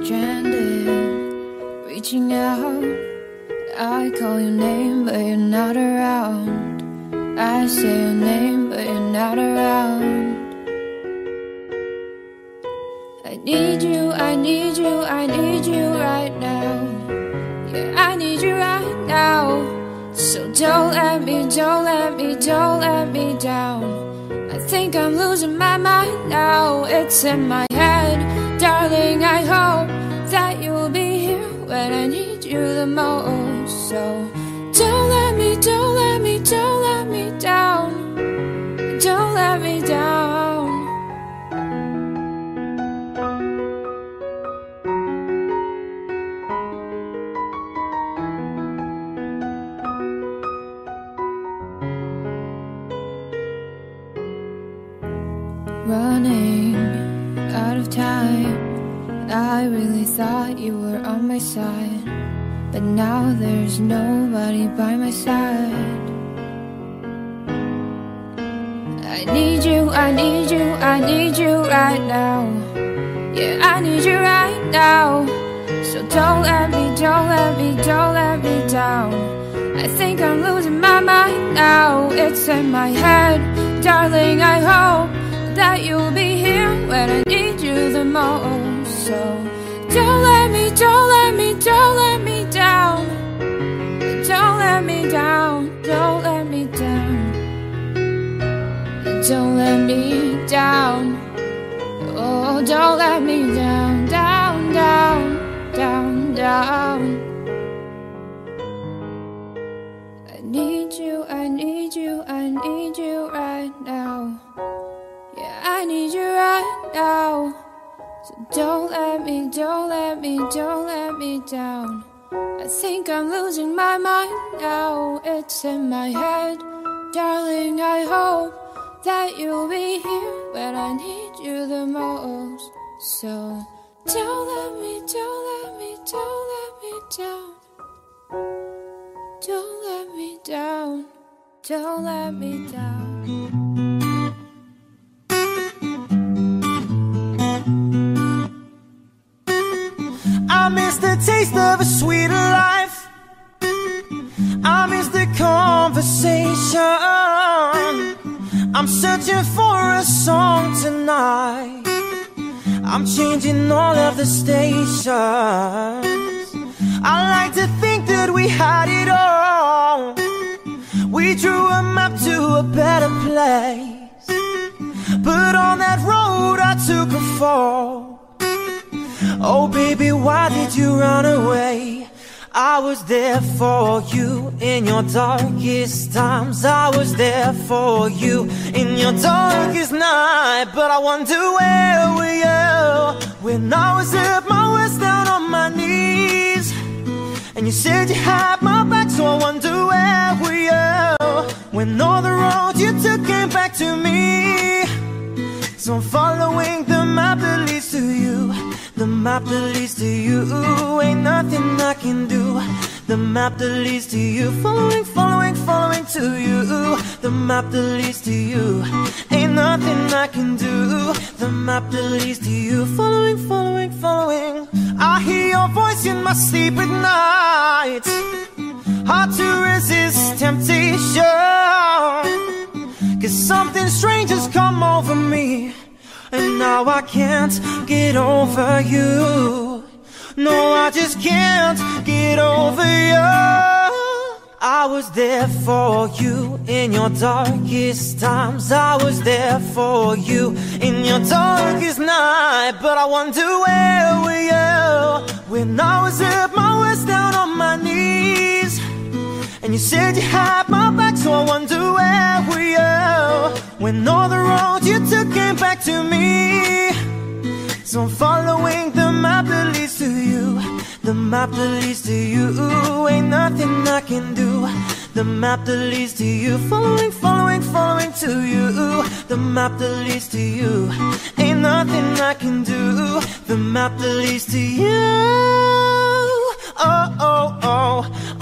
stranded, reaching out. I call your name, but you're not around. I say your name, but you're not around. I need you, I need you, I need you right now. Yeah, I need you right now. So don't let me, don't let me, don't let me down. I think I'm losing my mind now. It's in my head, darling. I hope. I need you the most. my side But now there's nobody by my side. I need you, I need you, I need you right now. Yeah, I need you right now. So don't let me, don't let me, don't let me down. I think I'm losing my mind now. It's in my head, darling, I hope That you'll be here when I need you the most. So don't let me, don't let me, don't let me down. Don't let me down, don't let me down. Don't let me down. Oh, don't let me down, down, down, down, down. I need you, I need you, I need you right now. Yeah, I need you right now. Don't let me, don't let me, don't let me down. I think I'm losing my mind now. It's in my head, darling. I hope that you'll be here when I need you the most. So don't let me, don't let me, don't let me down. Don't let me down. Don't let me down. I miss the taste of a sweeter life. I miss the conversation. I'm searching for a song tonight. I'm changing all of the stations. I like to think that we had it all. We drew a map to a better place. But on that road, I took a fall. Oh baby, why did you run away? I was there for you in your darkest times. I was there for you in your darkest night. But I wonder where were you when I was at my worst down on my knees? And you said you had my back, so I wonder where were you when all the roads you took came back to me? So I'm following the map that leads to you. The map that leads to you. Ain't nothing I can do. The map that leads to you. Following, following, following to you. The map that leads to you. Ain't nothing I can do. The map that leads to you. Following, following, following. I hear your voice in my sleep at night. Hard to resist temptation. Cause something strange has come over me. And now I can't get over you. No, I just can't get over you. I was there for you in your darkest times. I was there for you in your darkest night. But I wonder where were you when I was at my worst down on my knees. And you said you had my back, so I wonder where were you when all the roads you took came back to me. So I'm following the map that leads to you. The map that leads to you. Ain't nothing I can do. The map that leads to you. Following, following, following to you. The map that leads to you. Ain't nothing I can do. The map that leads to you. Oh, oh, oh.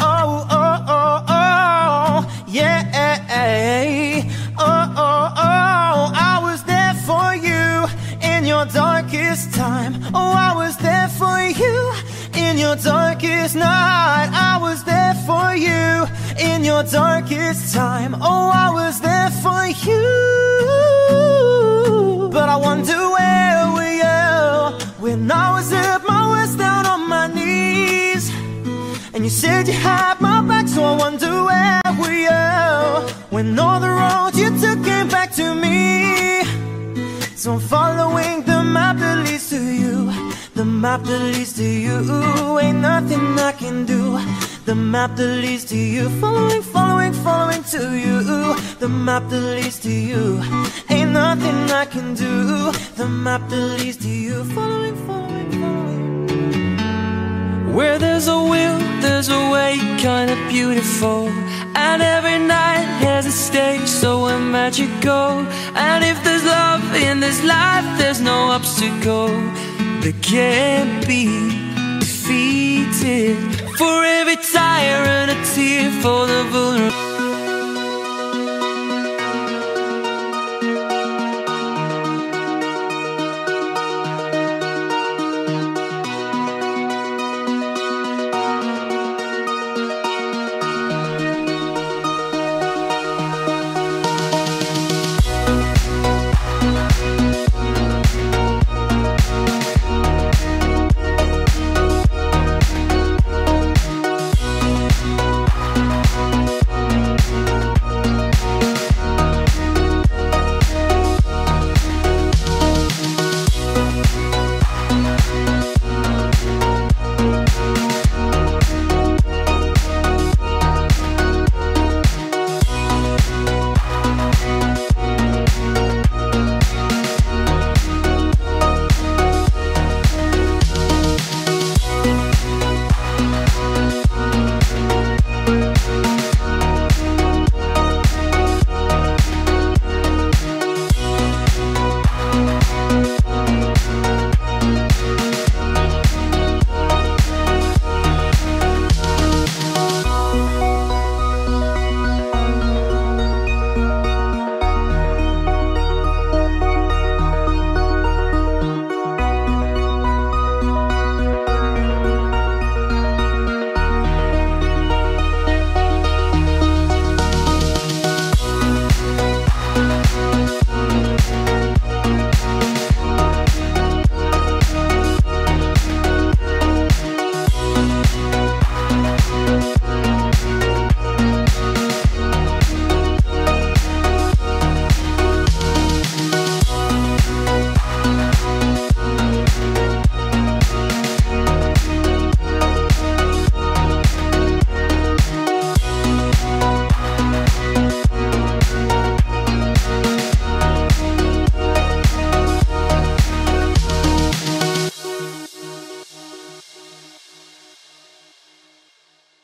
Yeah. Oh, oh, oh. I was there for you in your darkest time. Oh, I was there for you in your darkest night. I was there for you in your darkest time. Oh, I was there for you. But I wonder where were you when I was at my worst down on my knees. And you said you had my back, so I wonder where you when all the roads you took came back to me. So I'm following the map that leads to you. The map that leads to you. Ain't nothing I can do. The map that leads to you. Following, following, following to you. The map that leads to you. Ain't nothing I can do. The map that leads to you. Following, following, following. Where there's a will, there's a way, kinda beautiful. And every night has a stage, so magical. And if there's love in this life, there's no obstacle that can't be defeated. For every tyrant, a tear for the vulnerable.